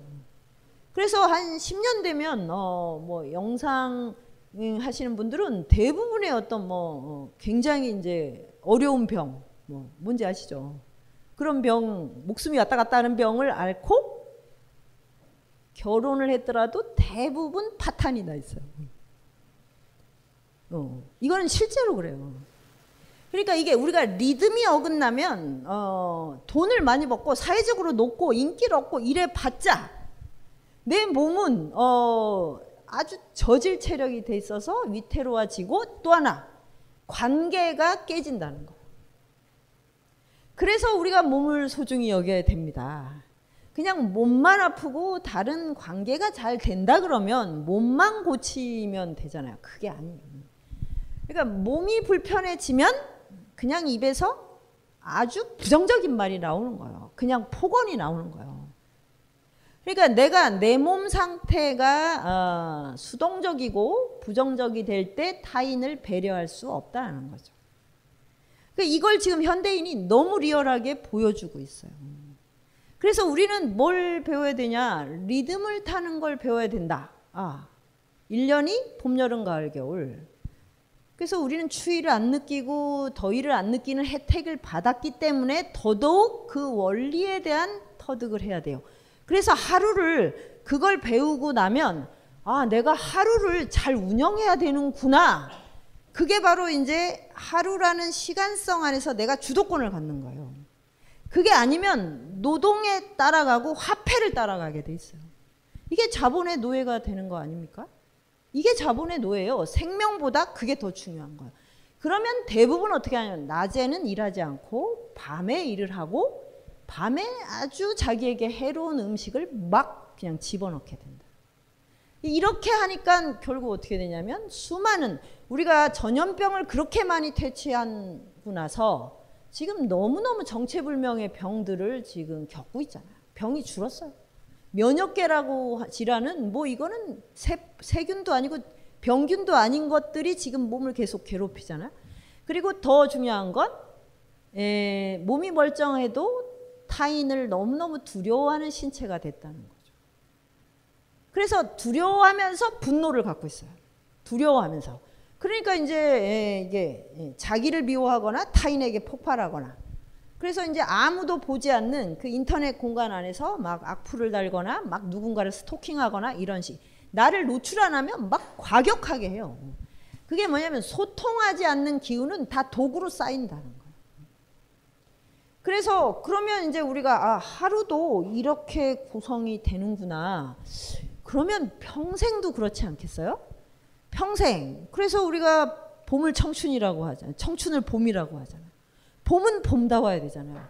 그래서 한 10년 되면 어 뭐 영상 하시는 분들은 대부분의 어떤 뭐 어, 굉장히 이제 어려운 병, 뭐 뭔지 아시죠? 그런 병, 목숨이 왔다 갔다 하는 병을 앓고 결혼을 했더라도 대부분 파탄이 나 있어요. 어, 이거는 실제로 그래요. 그러니까 이게 우리가 리듬이 어긋나면 어, 돈을 많이 벌고 사회적으로 높고 인기를 얻고 이래 봤자 내 몸은 어, 아주 저질 체력이 돼 있어서 위태로워지고 또 하나 관계가 깨진다는 거예요. 그래서 우리가 몸을 소중히 여겨야 됩니다. 그냥 몸만 아프고 다른 관계가 잘 된다 그러면 몸만 고치면 되잖아요. 그게 아니에요. 그러니까 몸이 불편해지면 그냥 입에서 아주 부정적인 말이 나오는 거예요. 그냥 폭언이 나오는 거예요. 그러니까 내가 내 몸 상태가 어, 수동적이고 부정적이 될 때 타인을 배려할 수 없다는 거죠. 그러니까 이걸 지금 현대인이 너무 리얼하게 보여주고 있어요. 그래서 우리는 뭘 배워야 되냐? 리듬을 타는 걸 배워야 된다. 아, 1년이 봄, 여름, 가을, 겨울. 그래서 우리는 추위를 안 느끼고 더위를 안 느끼는 혜택을 받았기 때문에 더더욱 그 원리에 대한 터득을 해야 돼요. 그래서 하루를 그걸 배우고 나면 아, 내가 하루를 잘 운영해야 되는구나. 그게 바로 이제 하루라는 시간성 안에서 내가 주도권을 갖는 거예요. 그게 아니면 노동에 따라가고 화폐를 따라가게 돼 있어요. 이게 자본의 노예가 되는 거 아닙니까? 이게 자본의 노예예요. 생명보다 그게 더 중요한 거예요. 그러면 대부분 어떻게 하냐면 낮에는 일하지 않고 밤에 일을 하고 밤에 아주 자기에게 해로운 음식을 막 그냥 집어넣게 된다. 이렇게 하니까 결국 어떻게 되냐면 수많은 우리가 전염병을 그렇게 많이 퇴치하고 나서 지금 너무너무 정체불명의 병들을 지금 겪고 있잖아요. 병이 줄었어요. 면역계라고 질환은 뭐 이거는 세, 세균도 아니고 병균도 아닌 것들이 지금 몸을 계속 괴롭히잖아요. 그리고 더 중요한 건 에, 몸이 멀쩡해도 타인을 너무너무 두려워하는 신체가 됐다는 거죠. 그래서 두려워하면서 분노를 갖고 있어요. 두려워하면서. 그러니까 이제 이게 자기를 미워하거나 타인에게 폭발하거나 그래서 이제 아무도 보지 않는 그 인터넷 공간 안에서 막 악플을 달거나 막 누군가를 스토킹하거나 이런 식 나를 노출 안 하면 막 과격하게 해요. 그게 뭐냐면 소통하지 않는 기운은 다 도구로 쌓인다는 거예요. 그래서 그러면 이제 우리가 아, 하루도 이렇게 구성이 되는구나. 그러면 평생도 그렇지 않겠어요? 평생. 그래서 우리가 봄을 청춘이라고 하잖아요. 청춘을 봄이라고 하잖아요. 봄은 봄다워야 되잖아요.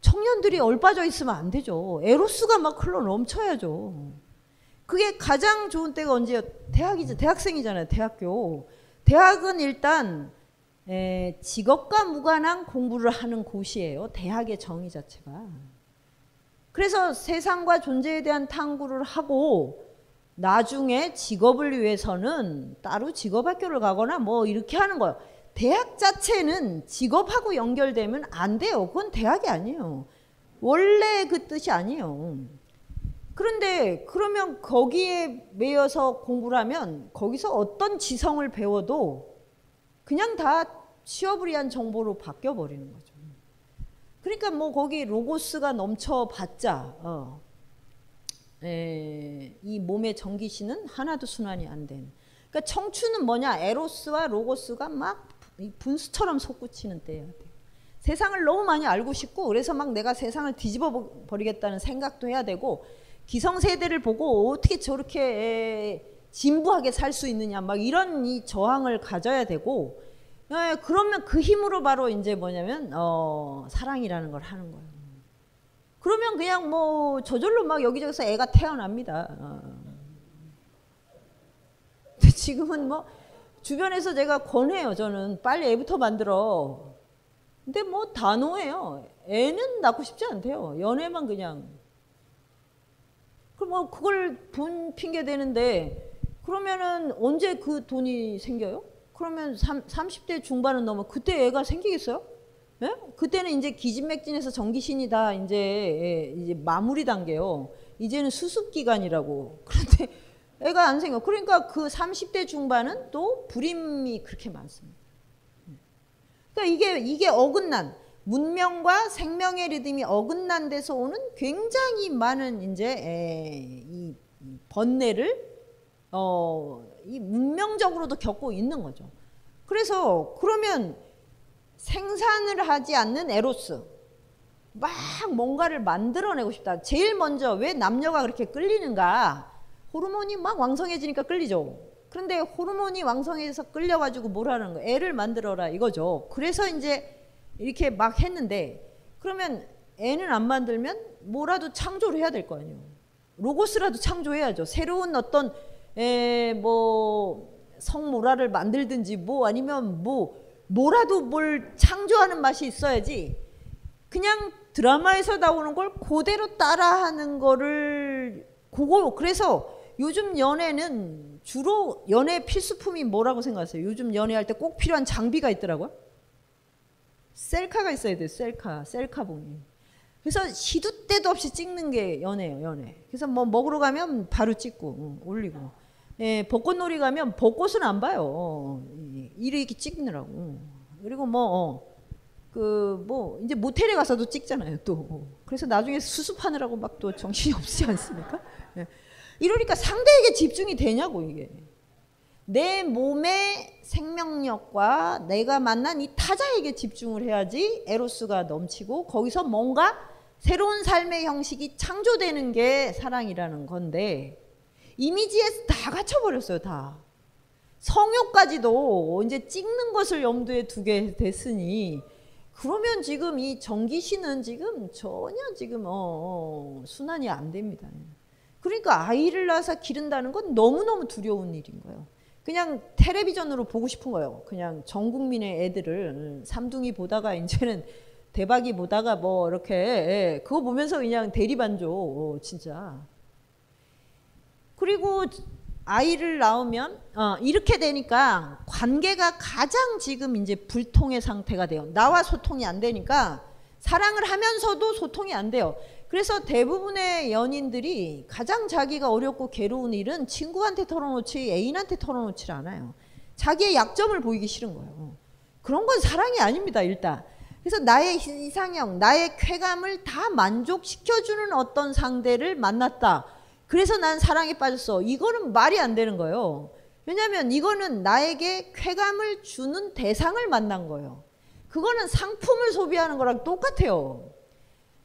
청년들이 얼빠져 있으면 안 되죠. 에로스가 막 흘러 넘쳐야죠. 그게 가장 좋은 때가 언제요? 대학이죠. 대학생이잖아요. 대학교. 대학은 일단 에, 직업과 무관한 공부를 하는 곳이에요. 대학의 정의 자체가. 그래서 세상과 존재에 대한 탐구를 하고 나중에 직업을 위해서는 따로 직업학교를 가거나 뭐 이렇게 하는 거예요. 대학 자체는 직업하고 연결되면 안 돼요. 그건 대학이 아니에요. 원래 그 뜻이 아니에요. 그런데 그러면 거기에 매여서 공부를 하면 거기서 어떤 지성을 배워도 그냥 다 시어브리한 정보로 바뀌어 버리는 거죠. 그러니까 뭐 거기 로고스가 넘쳐봤자 어, 에, 이 몸의 전기신은 하나도 순환이 안 된. 그러니까 청춘은 뭐냐? 에로스와 로고스가 막 분수처럼 솟구치는 때야 돼. 세상을 너무 많이 알고 싶고 그래서 막 내가 세상을 뒤집어 버리겠다는 생각도 해야 되고 기성세대를 보고 어떻게 저렇게 진부하게 살 수 있느냐 막 이런 이 저항을 가져야 되고 예, 그러면 그 힘으로 바로 이제 뭐냐면 어, 사랑이라는 걸 하는 거예요. 그러면 그냥 뭐 저절로 막 여기저기서 애가 태어납니다. 어. 지금은 뭐 주변에서 제가 권해요. 저는 빨리 애부터 만들어. 근데 뭐 단호해요. 애는 낳고 싶지 않대요. 연애만 그냥. 그럼 뭐 그걸 돈 핑계 대는데 그러면은 언제 그 돈이 생겨요? 그러면 3, 30대 중반은 넘어 그때 애가 생기겠어요? 예? 그때는 이제 기진맥진해서 전기신이 다 이제 예, 이제 마무리 단계요. 이제는 수습 기간이라고. 그런데 애가 안 생겨. 그러니까 그 30대 중반은 또 불임이 그렇게 많습니다. 그러니까 이게 이게 어긋난 문명과 생명의 리듬이 어긋난 데서 오는 굉장히 많은 이제 에, 이 번뇌를 어, 이 문명적으로도 겪고 있는 거죠. 그래서 그러면 생산을 하지 않는 에로스 막 뭔가를 만들어내고 싶다. 제일 먼저 왜 남녀가 그렇게 끌리는가? 호르몬이 막 왕성해지니까 끌리죠. 그런데 호르몬이 왕성해서 끌려가지고 뭘 하는 거? 애를 만들어라 이거죠. 그래서 이제 이렇게 막 했는데 그러면 애는 안 만들면 뭐라도 창조를 해야 될 거 아니에요. 로고스라도 창조해야죠. 새로운 어떤 에, 뭐 성모라를 만들든지 뭐 아니면 뭐 뭐라도 뭘 창조하는 맛이 있어야지 그냥 드라마에서 나오는 걸 그대로 따라하는 거를 그거 그래서 요즘 연애는 주로 연애 필수품이 뭐라고 생각하세요? 요즘 연애할 때 꼭 필요한 장비가 있더라고요. 셀카가 있어야 돼요. 셀카, 셀카봉이. 그래서 시도 때도 없이 찍는 게 연애예요, 연애. 그래서 뭐 먹으러 가면 바로 찍고 어, 올리고. 예, 벚꽃놀이 가면 벚꽃은 안 봐요. 이렇게 찍느라고. 그리고 뭐, 어, 그, 뭐, 이제 모텔에 가서도 찍잖아요, 또. 그래서 나중에 수습하느라고 막 또 정신이 없지 않습니까? 예. 이러니까 상대에게 집중이 되냐고, 이게. 내 몸의 생명력과 내가 만난 이 타자에게 집중을 해야지 에로스가 넘치고 거기서 뭔가 새로운 삶의 형식이 창조되는 게 사랑이라는 건데 이미지에 다 갇혀버렸어요, 다. 성욕까지도 이제 찍는 것을 염두에 두게 됐으니 그러면 지금 이 정기신은 지금 전혀 지금 어, 어, 순환이 안 됩니다. 그러니까 아이를 낳아서 기른다는 건 너무너무 두려운 일인 거예요. 그냥 텔레비전으로 보고 싶은 거예요. 그냥 전 국민의 애들을 삼둥이 보다가 이제는 대박이 보다가 뭐 이렇게 예, 그거 보면서 그냥 대리반조 어, 진짜 그리고 아이를 낳으면 어, 이렇게 되니까 관계가 가장 지금 이제 불통의 상태가 돼요. 나와 소통이 안 되니까 사랑을 하면서도 소통이 안 돼요. 그래서 대부분의 연인들이 가장 자기가 어렵고 괴로운 일은 친구한테 털어놓지 애인한테 털어놓지 않아요. 자기의 약점을 보이기 싫은 거예요. 그런 건 사랑이 아닙니다, 일단. 그래서 나의 이상형, 나의 쾌감을 다 만족시켜주는 어떤 상대를 만났다. 그래서 난 사랑에 빠졌어. 이거는 말이 안 되는 거예요. 왜냐하면 이거는 나에게 쾌감을 주는 대상을 만난 거예요. 그거는 상품을 소비하는 거랑 똑같아요.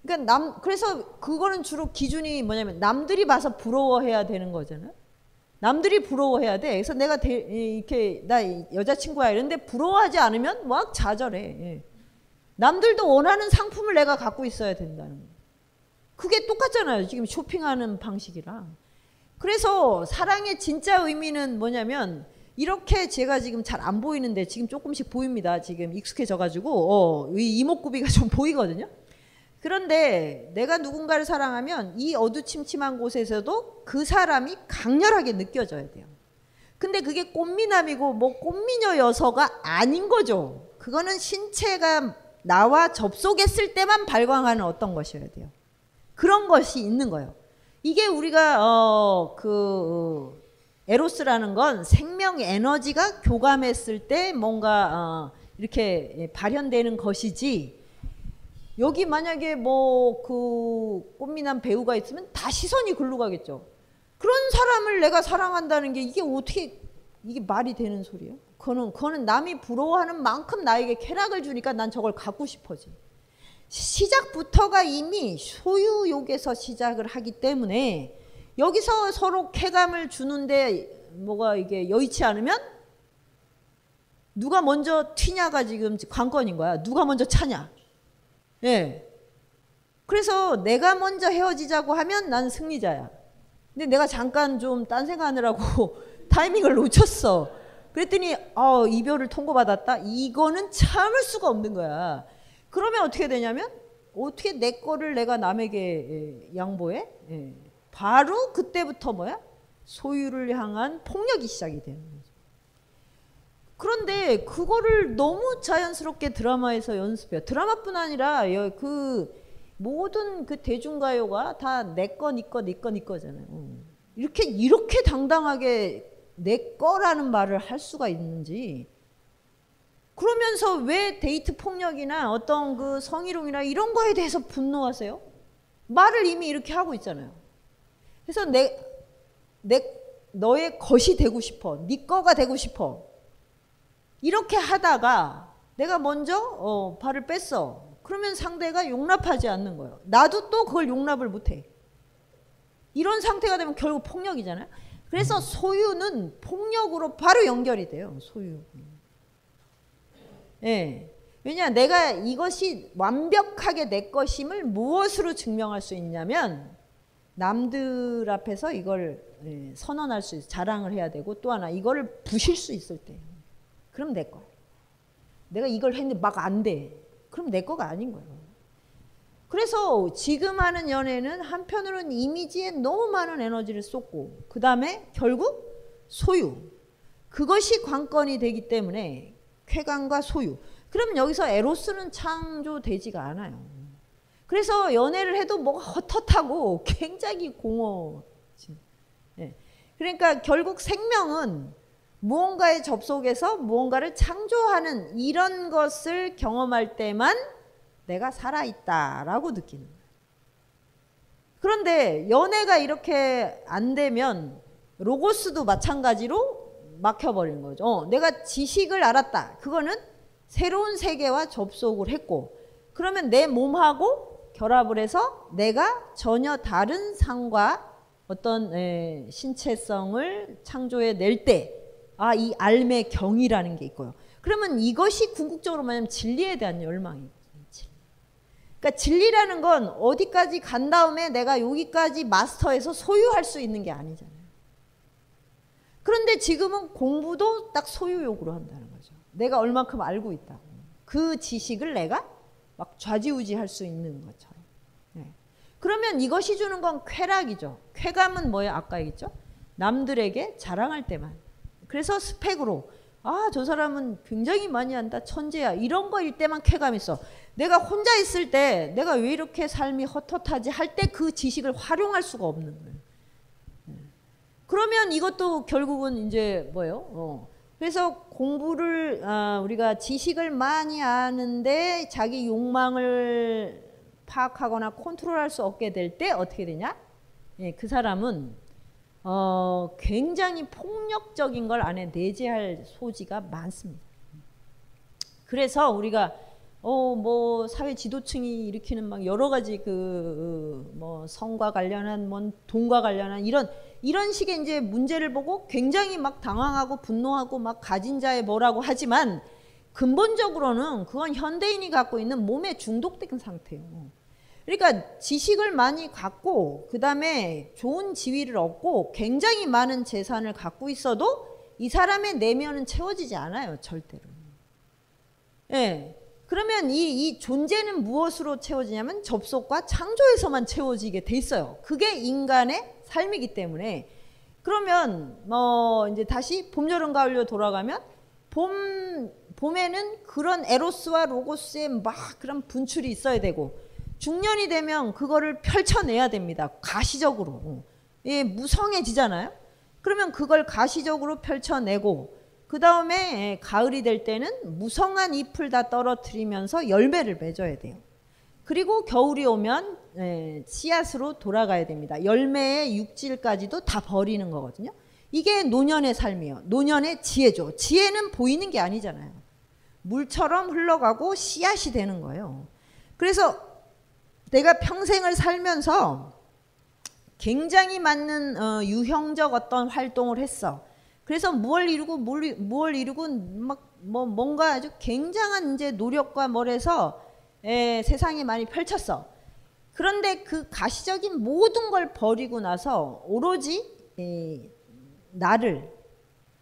그러니까 남 그래서 그거는 주로 기준이 뭐냐면 남들이 봐서 부러워해야 되는 거잖아요. 남들이 부러워해야 돼. 그래서 내가 대, 이렇게 나 여자친구야 이런데 부러워하지 않으면 막 좌절해. 예. 남들도 원하는 상품을 내가 갖고 있어야 된다는 거. 그게 똑같잖아요. 지금 쇼핑하는 방식이랑. 그래서 사랑의 진짜 의미는 뭐냐면 이렇게 제가 지금 잘 안 보이는데 지금 조금씩 보입니다. 지금 익숙해져 가지고 어, 이 이목구비가 좀 보이거든요. 그런데 내가 누군가를 사랑하면 이 어두침침한 곳에서도 그 사람이 강렬하게 느껴져야 돼요. 근데 그게 꽃미남이고 뭐 꽃미녀 여서가 아닌 거죠. 그거는 신체가 나와 접속했을 때만 발광하는 어떤 것이어야 돼요. 그런 것이 있는 거예요. 이게 우리가 어 그 에로스라는 건 생명 에너지가 교감했을 때 뭔가 어 이렇게 발현되는 것이지 여기 만약에 뭐 그 꽃미남 배우가 있으면 다 시선이 글로 가겠죠. 그런 사람을 내가 사랑한다는 게 이게 어떻게 이게 말이 되는 소리예요? 그거는 그거는 남이 부러워하는 만큼 나에게 쾌락을 주니까 난 저걸 갖고 싶어지. 시작부터가 이미 소유욕에서 시작을 하기 때문에 여기서 서로 쾌감을 주는데 뭐가 이게 여의치 않으면 누가 먼저 튀냐가 지금 관건인 거야. 누가 먼저 차냐. 예. 그래서 내가 먼저 헤어지자고 하면 난 승리자야. 근데 내가 잠깐 좀 딴 생각하느라고 타이밍을 놓쳤어. 그랬더니 어, 이별을 통보받았다. 이거는 참을 수가 없는 거야. 그러면 어떻게 되냐면 어떻게 내 거를 내가 남에게 양보해? 예. 바로 그때부터 뭐야? 소유를 향한 폭력이 시작이 되는 거죠. 그런데 그거를 너무 자연스럽게 드라마에서 연습해요. 드라마뿐 아니라 그 모든 그 대중가요가 다 내 거, 니 거, 니 거, 니 거잖아요. 이렇게 이렇게 당당하게 내 거라는 말을 할 수가 있는지 그러면서 왜 데이트 폭력이나 어떤 그 성희롱이나 이런 거에 대해서 분노하세요? 말을 이미 이렇게 하고 있잖아요. 그래서 내, 내 너의 것이 되고 싶어. 네 거가 되고 싶어. 이렇게 하다가 내가 먼저 어, 발을 뺐어. 그러면 상대가 용납하지 않는 거예요. 나도 또 그걸 용납을 못해. 이런 상태가 되면 결국 폭력이잖아요. 그래서 소유는 폭력으로 바로 연결이 돼요. 소유. 예. 왜냐 내가 이것이 완벽하게 내 것임을 무엇으로 증명할 수 있냐면 남들 앞에서 이걸 예, 선언할 수 있어 자랑을 해야 되고 또 하나 이거를 부실 수 있을 때 그럼 내 거야. 내가 이걸 했는데 막 안 돼. 그럼 내 거가 아닌 거예요. 그래서 지금 하는 연애는 한편으로는 이미지에 너무 많은 에너지를 쏟고 그 다음에 결국 소유 그것이 관건이 되기 때문에 쾌감과 소유 그럼 여기서 에로스는 창조되지가 않아요. 그래서 연애를 해도 뭐가 헛헛하고 굉장히 공허. 네. 그러니까 결국 생명은 무언가의 접속에서 무언가를 창조하는 이런 것을 경험할 때만 내가 살아있다라고 느끼는. 그런데 연애가 이렇게 안 되면 로고스도 마찬가지로 막혀버리는 거죠. 어, 내가 지식을 알았다. 그거는 새로운 세계와 접속을 했고 그러면 내 몸하고 결합을 해서 내가 전혀 다른 상과 어떤 에, 신체성을 창조해 낼 때 아, 이 알매 경이라는 게 있고요. 그러면 이것이 궁극적으로 말하면 진리에 대한 열망이에요. 그러니까 진리라는 건 어디까지 간 다음에 내가 여기까지 마스터해서 소유할 수 있는 게 아니잖아요. 그런데 지금은 공부도 딱 소유욕으로 한다는 거죠. 내가 얼만큼 알고 있다. 그 지식을 내가 막 좌지우지할 수 있는 것처럼. 네. 그러면 이것이 주는 건 쾌락이죠. 쾌감은 뭐예요? 아까 얘기했죠? 남들에게 자랑할 때만. 그래서 스펙으로 아, 저 사람은 굉장히 많이 한다. 천재야. 이런 거일 때만 쾌감 있어. 내가 혼자 있을 때 내가 왜 이렇게 삶이 헛헛하지 할 때 그 지식을 활용할 수가 없는 거예요. 네. 그러면 이것도 결국은 이제 뭐예요? 어. 그래서 공부를 아, 우리가 지식을 많이 아는데 자기 욕망을 파악하거나 컨트롤할 수 없게 될 때 어떻게 되냐? 예, 그 사람은 어, 굉장히 폭력적인 걸 안에 내재할 소지가 많습니다. 그래서 우리가 어, 뭐 사회 지도층이 일으키는 막 여러 가지 그 뭐 성과 관련한 뭔 돈과 관련한 이런 이런 식의 이제 문제를 보고 굉장히 막 당황하고 분노하고 막 가진 자의 뭐라고 하지만 근본적으로는 그건 현대인이 갖고 있는 몸에 중독된 상태예요. 그러니까 지식을 많이 갖고 그 다음에 좋은 지위를 얻고 굉장히 많은 재산을 갖고 있어도 이 사람의 내면은 채워지지 않아요, 절대로. 예. 그러면 이, 이 존재는 무엇으로 채워지냐면 접속과 창조에서만 채워지게 돼 있어요. 그게 인간의 삶이기 때문에 그러면 뭐 이제 다시 봄, 여름, 가을로 돌아가면 봄 봄에는 그런 에로스와 로고스의 막 그런 분출이 있어야 되고 중년이 되면 그거를 펼쳐내야 됩니다. 가시적으로. 예, 무성해지잖아요. 그러면 그걸 가시적으로 펼쳐내고 그 다음에 가을이 될 때는 무성한 잎을 다 떨어뜨리면서 열매를 맺어야 돼요. 그리고 겨울이 오면 예, 씨앗으로 돌아가야 됩니다. 열매의 육질까지도 다 버리는 거거든요. 이게 노년의 삶이에요. 노년의 지혜죠. 지혜는 보이는 게 아니잖아요. 물처럼 흘러가고 씨앗이 되는 거예요. 그래서 내가 평생을 살면서 굉장히 많은 어, 유형적 어떤 활동을 했어. 그래서 무엇 이루고 뭘, 무엇 이루고 막 뭐 뭔가 아주 굉장한 이제 노력과 뭘해서 에, 세상에 많이 펼쳤어. 그런데 그 가시적인 모든 걸 버리고 나서 오로지 에, 나를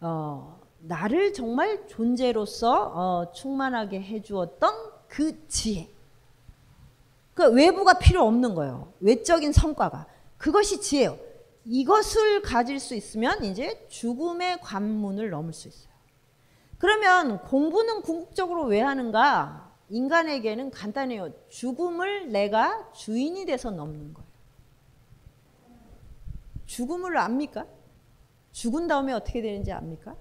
어, 나를 정말 존재로서 어, 충만하게 해주었던 그 지혜. 그 외부가 필요 없는 거예요. 외적인 성과가. 그것이 지혜요. 이것을 가질 수 있으면 이제 죽음의 관문을 넘을 수 있어요. 그러면 공부는 궁극적으로 왜 하는가? 인간에게는 간단해요. 죽음을 내가 주인이 돼서 넘는 거예요. 죽음을 압니까? 죽은 다음에 어떻게 되는지 압니까?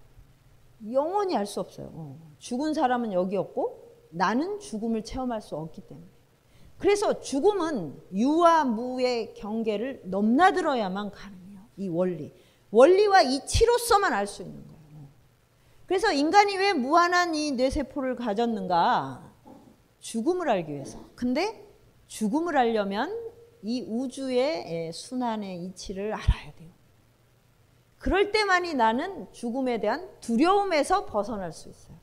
영원히 알 수 없어요. 어. 죽은 사람은 여기 없고 나는 죽음을 체험할 수 없기 때문에. 그래서 죽음은 유와 무의 경계를 넘나들어야만 가능해요. 이 원리. 원리와 이치로서만 알 수 있는 거예요. 그래서 인간이 왜 무한한 이 뇌세포를 가졌는가? 죽음을 알기 위해서. 근데 죽음을 알려면 이 우주의 순환의 이치를 알아야 돼요. 그럴 때만이 나는 죽음에 대한 두려움에서 벗어날 수 있어요.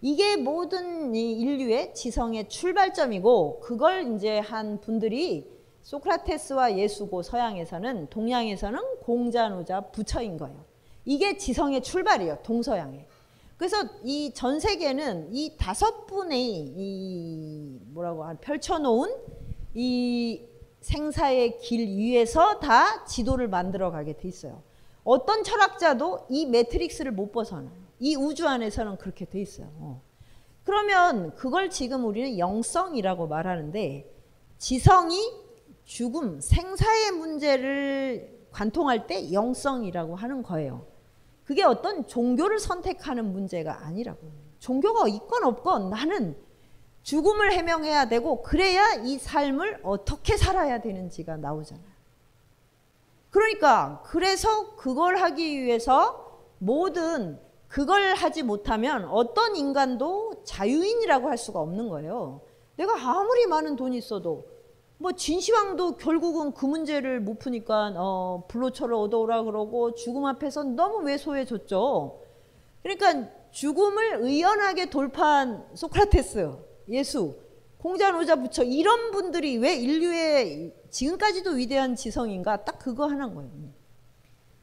이게 모든 인류의 지성의 출발점이고 그걸 이제 한 분들이 소크라테스와 예수고 서양에서는 동양에서는 공자노자 부처인 거예요. 이게 지성의 출발이에요. 동서양에. 그래서 이 전 세계는 이 다섯 분의 이 뭐라고 펼쳐놓은 이 생사의 길 위에서 다 지도를 만들어 가게 돼 있어요. 어떤 철학자도 이 매트릭스를 못 벗어나요. 이 우주 안에서는 그렇게 돼 있어요. 어. 그러면 그걸 지금 우리는 영성이라고 말하는데 지성이 죽음, 생사의 문제를 관통할 때 영성이라고 하는 거예요. 그게 어떤 종교를 선택하는 문제가 아니라고. 종교가 있건 없건 나는 죽음을 해명해야 되고 그래야 이 삶을 어떻게 살아야 되는지가 나오잖아요. 그러니까 그래서 그걸 하기 위해서 모든 그걸 하지 못하면 어떤 인간도 자유인이라고 할 수가 없는 거예요. 내가 아무리 많은 돈이 있어도 뭐 진시황도 결국은 그 문제를 못 푸니까 어 불로초를 얻어오라 그러고 죽음 앞에서 너무 왜소해졌죠. 그러니까 죽음을 의연하게 돌파한 소크라테스, 예수, 공자노자 부처 이런 분들이 왜 인류의 지금까지도 위대한 지성인가 딱 그거 하나인 거예요.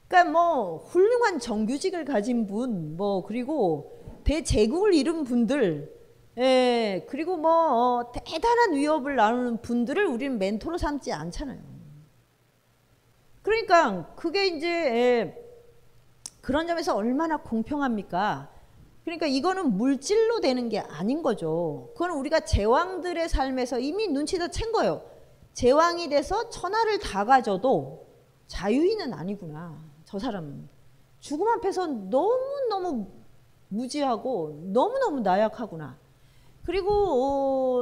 그러니까 뭐 훌륭한 정규직을 가진 분, 뭐 그리고 대제국을 이룬 분들, 예, 그리고 뭐 어, 대단한 위협을 나누는 분들을 우리는 멘토로 삼지 않잖아요. 그러니까 그게 이제 예, 그런 점에서 얼마나 공평합니까? 그러니까 이거는 물질로 되는 게 아닌 거죠. 그건 우리가 제왕들의 삶에서 이미 눈치 다챈 거예요. 제왕이 돼서 천하를 다 가져도 자유인은 아니구나. 저 사람은. 죽음 앞에서 너무너무 무지하고 너무너무 나약하구나. 그리고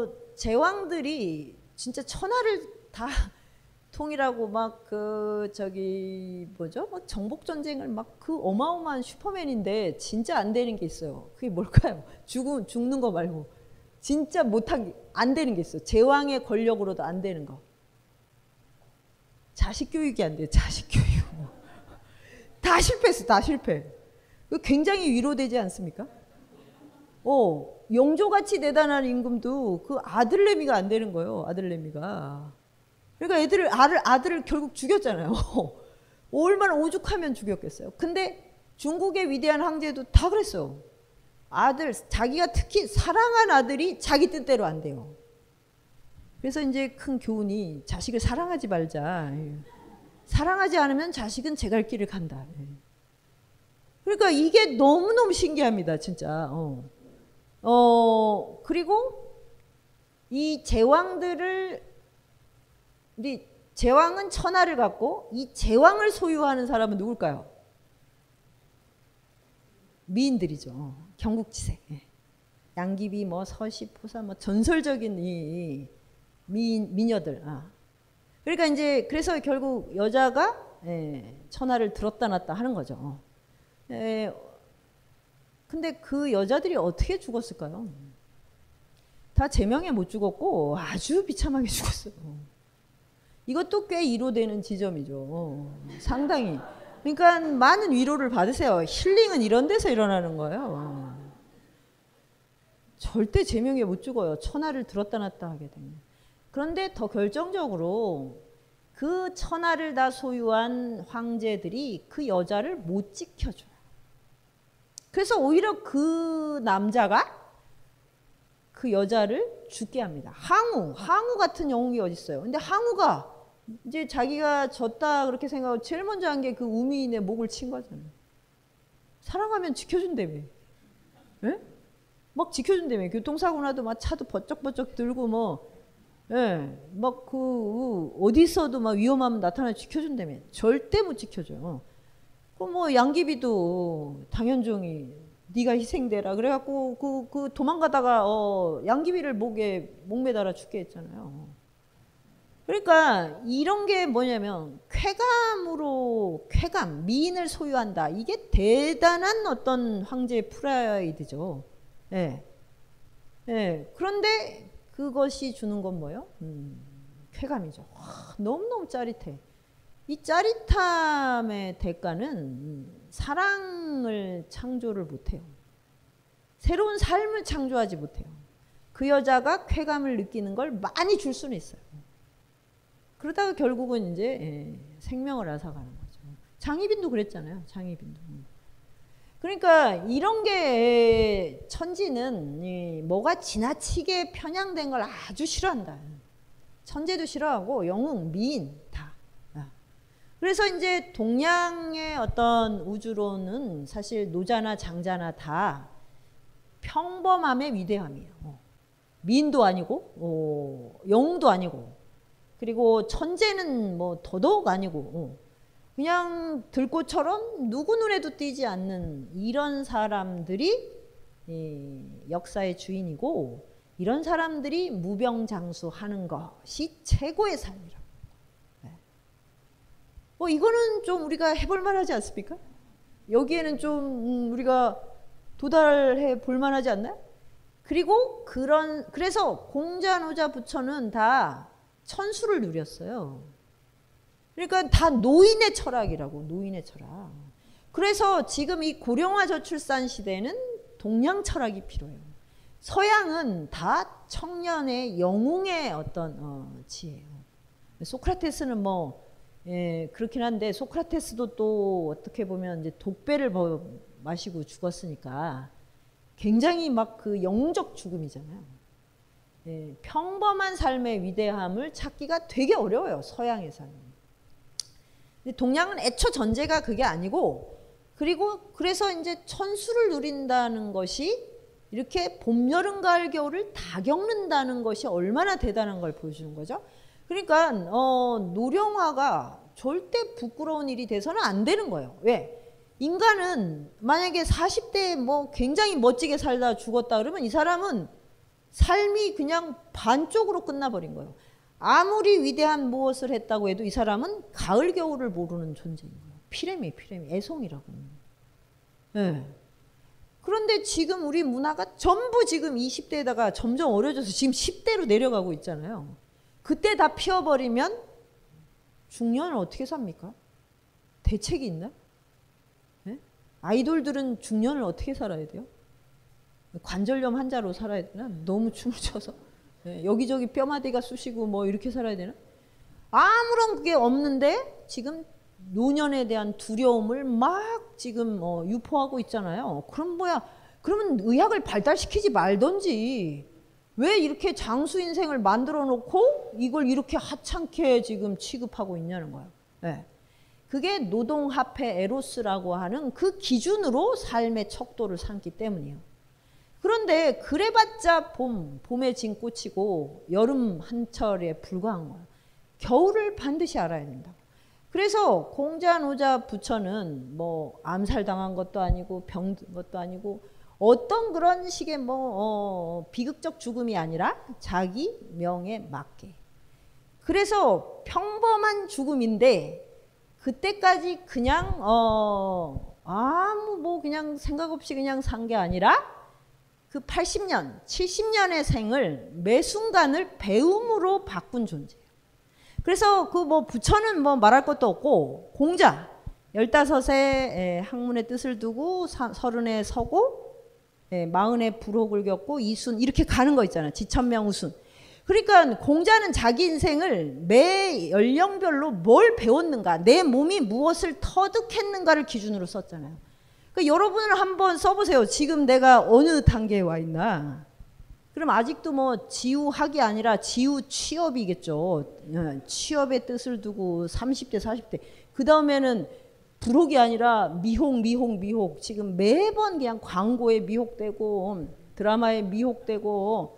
어, 제왕들이 진짜 천하를 다 통일하고 막 그 저기 뭐죠? 막 정복 전쟁을 막 그 어마어마한 슈퍼맨인데 진짜 안 되는 게 있어요. 그게 뭘까요? 죽음 죽는 거 말고 진짜 못한 게안 되는 게 있어. 제왕의 권력으로도 안 되는 거. 자식 교육이 안 돼. 자식 교육. 다 실패했어. 다 실패. 그 굉장히 위로되지 않습니까? 어, 영조같이 대단한 임금도 그 아들내미가 안 되는 거예요. 아들내미가. 그러니까 애들을 아들 아들을 결국 죽였잖아요. 얼마나 오죽하면 죽였겠어요. 근데 중국의 위대한 황제도 다 그랬어요. 아들 자기가 특히 사랑한 아들이 자기 뜻대로 안 돼요. 그래서 이제 큰 교훈이 자식을 사랑하지 말자. 예. 사랑하지 않으면 자식은 제 갈 길을 간다. 예. 그러니까 이게 너무너무 신기합니다, 진짜. 어. 어, 그리고 이 제왕들을 우리 제왕은 천하를 갖고 이 제왕을 소유하는 사람은 누굴까요? 미인들이죠. 경국지색. 예. 양귀비, 뭐 서시, 포사, 뭐 전설적인 이 미인 미녀들. 아. 그러니까 이제 그래서 결국 여자가 예, 천하를 들었다 놨다 하는 거죠. 예, 근데 그 여자들이 어떻게 죽었을까요? 다 제명에 못 죽었고 아주 비참하게 죽었어요. 이것도 꽤 위로되는 지점이죠. 상당히. 그러니까 많은 위로를 받으세요. 힐링은 이런 데서 일어나는 거예요. 절대 제명에 못 죽어요. 천하를 들었다 놨다 하게 되면. 그런데 더 결정적으로 그 천하를 다 소유한 황제들이 그 여자를 못 지켜줘요. 그래서 오히려 그 남자가 그 여자를 죽게 합니다. 항우, 항우 같은 영웅이 어디 있어요? 근데 항우가 이제 자기가 졌다 그렇게 생각하고 제일 먼저 한 게 그 우미인의 목을 친 거잖아요. 사랑하면 지켜준다며. 예? 막 지켜준다며. 교통사고 나도 막 차도 버쩍버쩍 들고 뭐, 예, 막 그, 어디 있어도 막 위험하면 나타나 지켜준다며. 절대 못 지켜줘요. 그뭐 양귀비도 당현종이 네가 희생되라 그래갖고 그, 그 도망가다가 어, 양귀비를 목에 목매달아 죽게 했잖아요. 그러니까 이런 게 뭐냐면 쾌감으로 쾌감 미인을 소유한다 이게 대단한 어떤 황제의 프라이드죠. 예. 예. 그런데 그것이 주는 건 뭐예요? 음, 쾌감이죠. 와, 너무너무 짜릿해. 이 짜릿함의 대가는 사랑을 창조를 못해요. 새로운 삶을 창조하지 못해요. 그 여자가 쾌감을 느끼는 걸 많이 줄 수는 있어요. 그러다가 결국은 이제 예, 생명을 앗아가는 거죠. 장희빈도 그랬잖아요. 장희빈도. 그러니까 이런 게 천지는 뭐가 지나치게 편향된 걸 아주 싫어한다. 천재도 싫어하고 영웅, 미인. 그래서 이제 동양의 어떤 우주론은 사실 노자나 장자나 다 평범함의 위대함이에요. 어. 미인도 아니고 어, 영웅도 아니고 그리고 천재는 뭐 더더욱 아니고 어. 그냥 들꽃처럼 누구 눈에도 띄지 않는 이런 사람들이 역사의 주인이고 이런 사람들이 무병장수하는 것이 최고의 삶이라고. 네. 뭐 이거는 좀 우리가 해볼 만하지 않습니까? 여기에는 좀 음, 우리가 도달해 볼 만하지 않나요? 그리고 그런 그래서 공자, 노자, 부처는 다 천수를 누렸어요. 그러니까 다 노인의 철학이라고 노인의 철학. 그래서 지금 이 고령화 저출산 시대는 동양 철학이 필요해요. 서양은 다 청년의 영웅의 어떤 어, 지혜예요. 소크라테스는 뭐 예, 그렇긴 한데 소크라테스도 또 어떻게 보면 이제 독배를 마시고 죽었으니까 굉장히 막 그 영적 죽음이잖아요. 예, 평범한 삶의 위대함을 찾기가 되게 어려워요. 서양의 삶. 근데 동양은 애초 전제가 그게 아니고 그리고 그래서 이제 천수를 누린다는 것이 이렇게 봄, 여름, 가을, 겨울을 다 겪는다는 것이 얼마나 대단한 걸 보여주는 거죠. 그러니까 어, 노령화가 절대 부끄러운 일이 돼서는 안 되는 거예요. 왜? 인간은 만약에 40대에 뭐 굉장히 멋지게 살다 죽었다 그러면 이 사람은 삶이 그냥 반쪽으로 끝나버린 거예요. 아무리 위대한 무엇을 했다고 해도 이 사람은 가을 겨울을 모르는 존재인 거예요. 피레미 피레미 애송이라고. 네. 그런데 지금 우리 문화가 전부 지금 20대에다가 점점 어려져서 지금 10대로 내려가고 있잖아요. 그때 다 피워버리면 중년을 어떻게 삽니까? 대책이 있나? 네? 아이돌들은 중년을 어떻게 살아야 돼요? 관절염 환자로 살아야 되나? 너무 춤을 춰서 네, 여기저기 뼈마디가 쑤시고 뭐 이렇게 살아야 되나? 아무런 게 없는데 지금 노년에 대한 두려움을 막 지금 어, 유포하고 있잖아요. 그럼 뭐야? 그러면 의학을 발달시키지 말던지 왜 이렇게 장수 인생을 만들어 놓고 이걸 이렇게 하찮게 지금 취급하고 있냐는 거예요. 네. 그게 노동합해 에로스라고 하는 그 기준으로 삶의 척도를 삼기 때문이에요. 그런데 그래봤자 봄, 봄에 진 꽃이고 여름 한철에 불과한 거예요. 겨울을 반드시 알아야 된다. 그래서 공자, 노자, 부처는 뭐 암살당한 것도 아니고 병든 것도 아니고 어떤 그런 식의 뭐 어, 비극적 죽음이 아니라 자기 명에 맞게. 그래서 평범한 죽음인데 그때까지 그냥 어 아무 뭐 그냥 생각 없이 그냥 산 게 아니라 그 80년, 70년의 생을 매 순간을 배움으로 바꾼 존재예요. 그래서 그 뭐 부처는 뭐 말할 것도 없고 공자 15세 학문의 뜻을 두고 서른에 서고 마흔에 불혹을 겪고 이순 이렇게 가는 거 있잖아요. 지천명 우순. 그러니까 공자는 자기 인생을 매 연령별로 뭘 배웠는가, 내 몸이 무엇을 터득했는가를 기준으로 썼잖아요. 그러니까 여러분을 한번 써보세요. 지금 내가 어느 단계에 와 있나. 그럼 아직도 뭐 지우학이 아니라 지우 취업이겠죠. 예, 취업의 뜻을 두고 30대, 40대. 그 다음에는 불혹이 아니라 미혹, 미혹, 미혹. 지금 매번 그냥 광고에 미혹되고 드라마에 미혹되고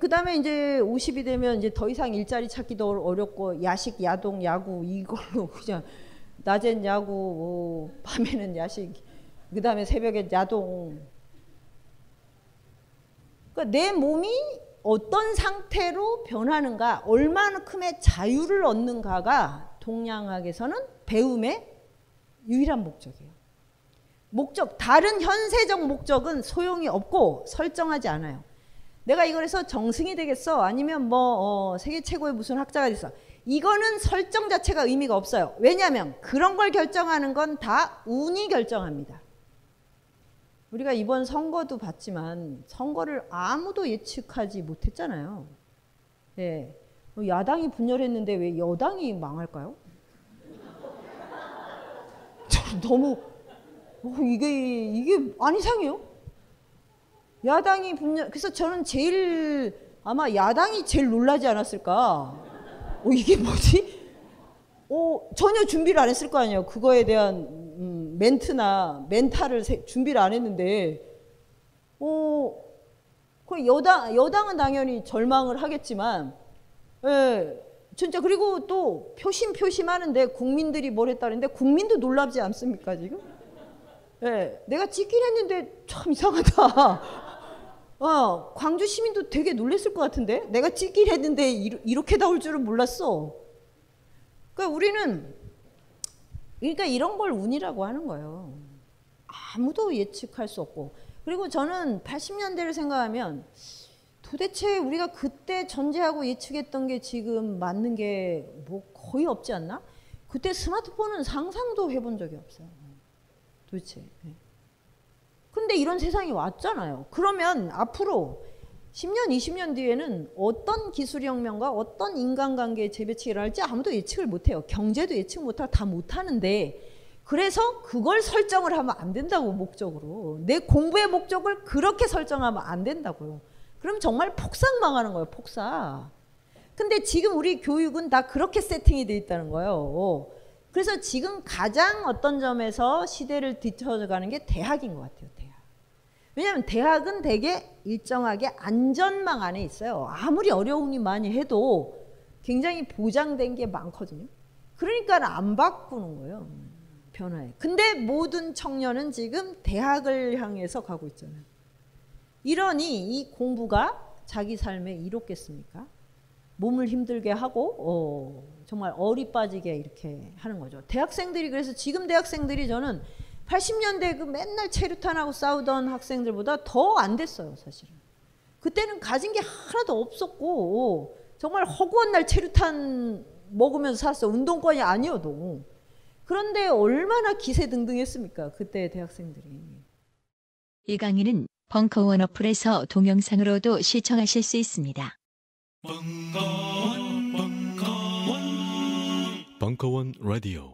그 다음에 이제 50이 되면 이제 더 이상 일자리 찾기도 어렵고 야식, 야동, 야구 이걸로 그냥 낮엔 야구, 뭐 밤에는 야식, 그 다음에 새벽에 야동. 그러니까 내 몸이 어떤 상태로 변하는가, 얼마큼의 자유를 얻는가가 동양학에서는 배움의 유일한 목적이에요. 목적, 다른 현세적 목적은 소용이 없고 설정하지 않아요. 내가 이걸 해서 정승이 되겠어? 아니면 뭐 어, 세계 최고의 무슨 학자가 됐어? 이거는 설정 자체가 의미가 없어요. 왜냐하면 그런 걸 결정하는 건 다 운이 결정합니다. 우리가 이번 선거도 봤지만 선거를 아무도 예측하지 못했잖아요. 예. 야당이 분열했는데 왜 여당이 망할까요? 너무 어, 이게 이게 안 이상해요? 야당이 분열 그래서 저는 제일 아마 야당이 제일 놀라지 않았을까? 어, 이게 뭐지? 어, 전혀 준비를 안 했을 거 아니에요. 그거에 대한 음, 멘트나 멘탈을 세, 준비를 안 했는데, 어, 그 여당 여당은 당연히 절망을 하겠지만, 예, 진짜 그리고 또 표심 표심 하는데 국민들이 뭘 했다는데 국민도 놀랍지 않습니까 지금? 예, 내가 찍긴 했는데 참 이상하다. 어, 광주 시민도 되게 놀랬을 것 같은데 내가 찍긴 했는데 이렇, 게 나올 줄은 몰랐어. 그러니까 우리는 그러니까 이런 걸 운이라고 하는 거예요. 아무도 예측할 수 없고 그리고 저는 80년대를 생각하면 도대체 우리가 그때 전제하고 예측했던 게 지금 맞는 게 뭐 거의 없지 않나? 그때 스마트폰은 상상도 해본 적이 없어요. 도대체. 네. 근데 이런 세상이 왔잖아요. 그러면 앞으로 10년, 20년 뒤에는 어떤 기술혁명과 어떤 인간관계의 재배치가 일어날지 아무도 예측을 못해요. 경제도 예측 못하고 다 못하는데 그래서 그걸 설정을 하면 안 된다고 목적으로. 내 공부의 목적을 그렇게 설정하면 안 된다고요. 그럼 정말 폭삭 망하는 거예요. 폭삭. 근데 지금 우리 교육은 다 그렇게 세팅이 돼 있다는 거예요. 그래서 지금 가장 어떤 점에서 시대를 뒤쳐가는 게 대학인 것 같아요. 대학. 왜냐하면 대학은 되게 일정하게 안전망 안에 있어요. 아무리 어려움이 많이 해도 굉장히 보장된 게 많거든요. 그러니까 안 바꾸는 거예요. 변화에. 근데 모든 청년은 지금 대학을 향해서 가고 있잖아요. 이러니 이 공부가 자기 삶에 이롭겠습니까? 몸을 힘들게 하고 어, 정말 어리 빠지게 이렇게 하는 거죠. 대학생들이 그래서 지금 대학생들이 저는 80년대 그 맨날 체류탄하고 싸우던 학생들보다 더 안 됐어요, 사실은. 그때는 가진 게 하나도 없었고 정말 허구한 날 체류탄 먹으면서 살았어. 운동권이 아니어도. 그런데 얼마나 기세등등했습니까? 그때 대학생들이. 이 강의는 벙커원 어플에서 동영상으로도 시청하실 수 있습니다. 벙커원, 벙커원, 벙커원 라디오.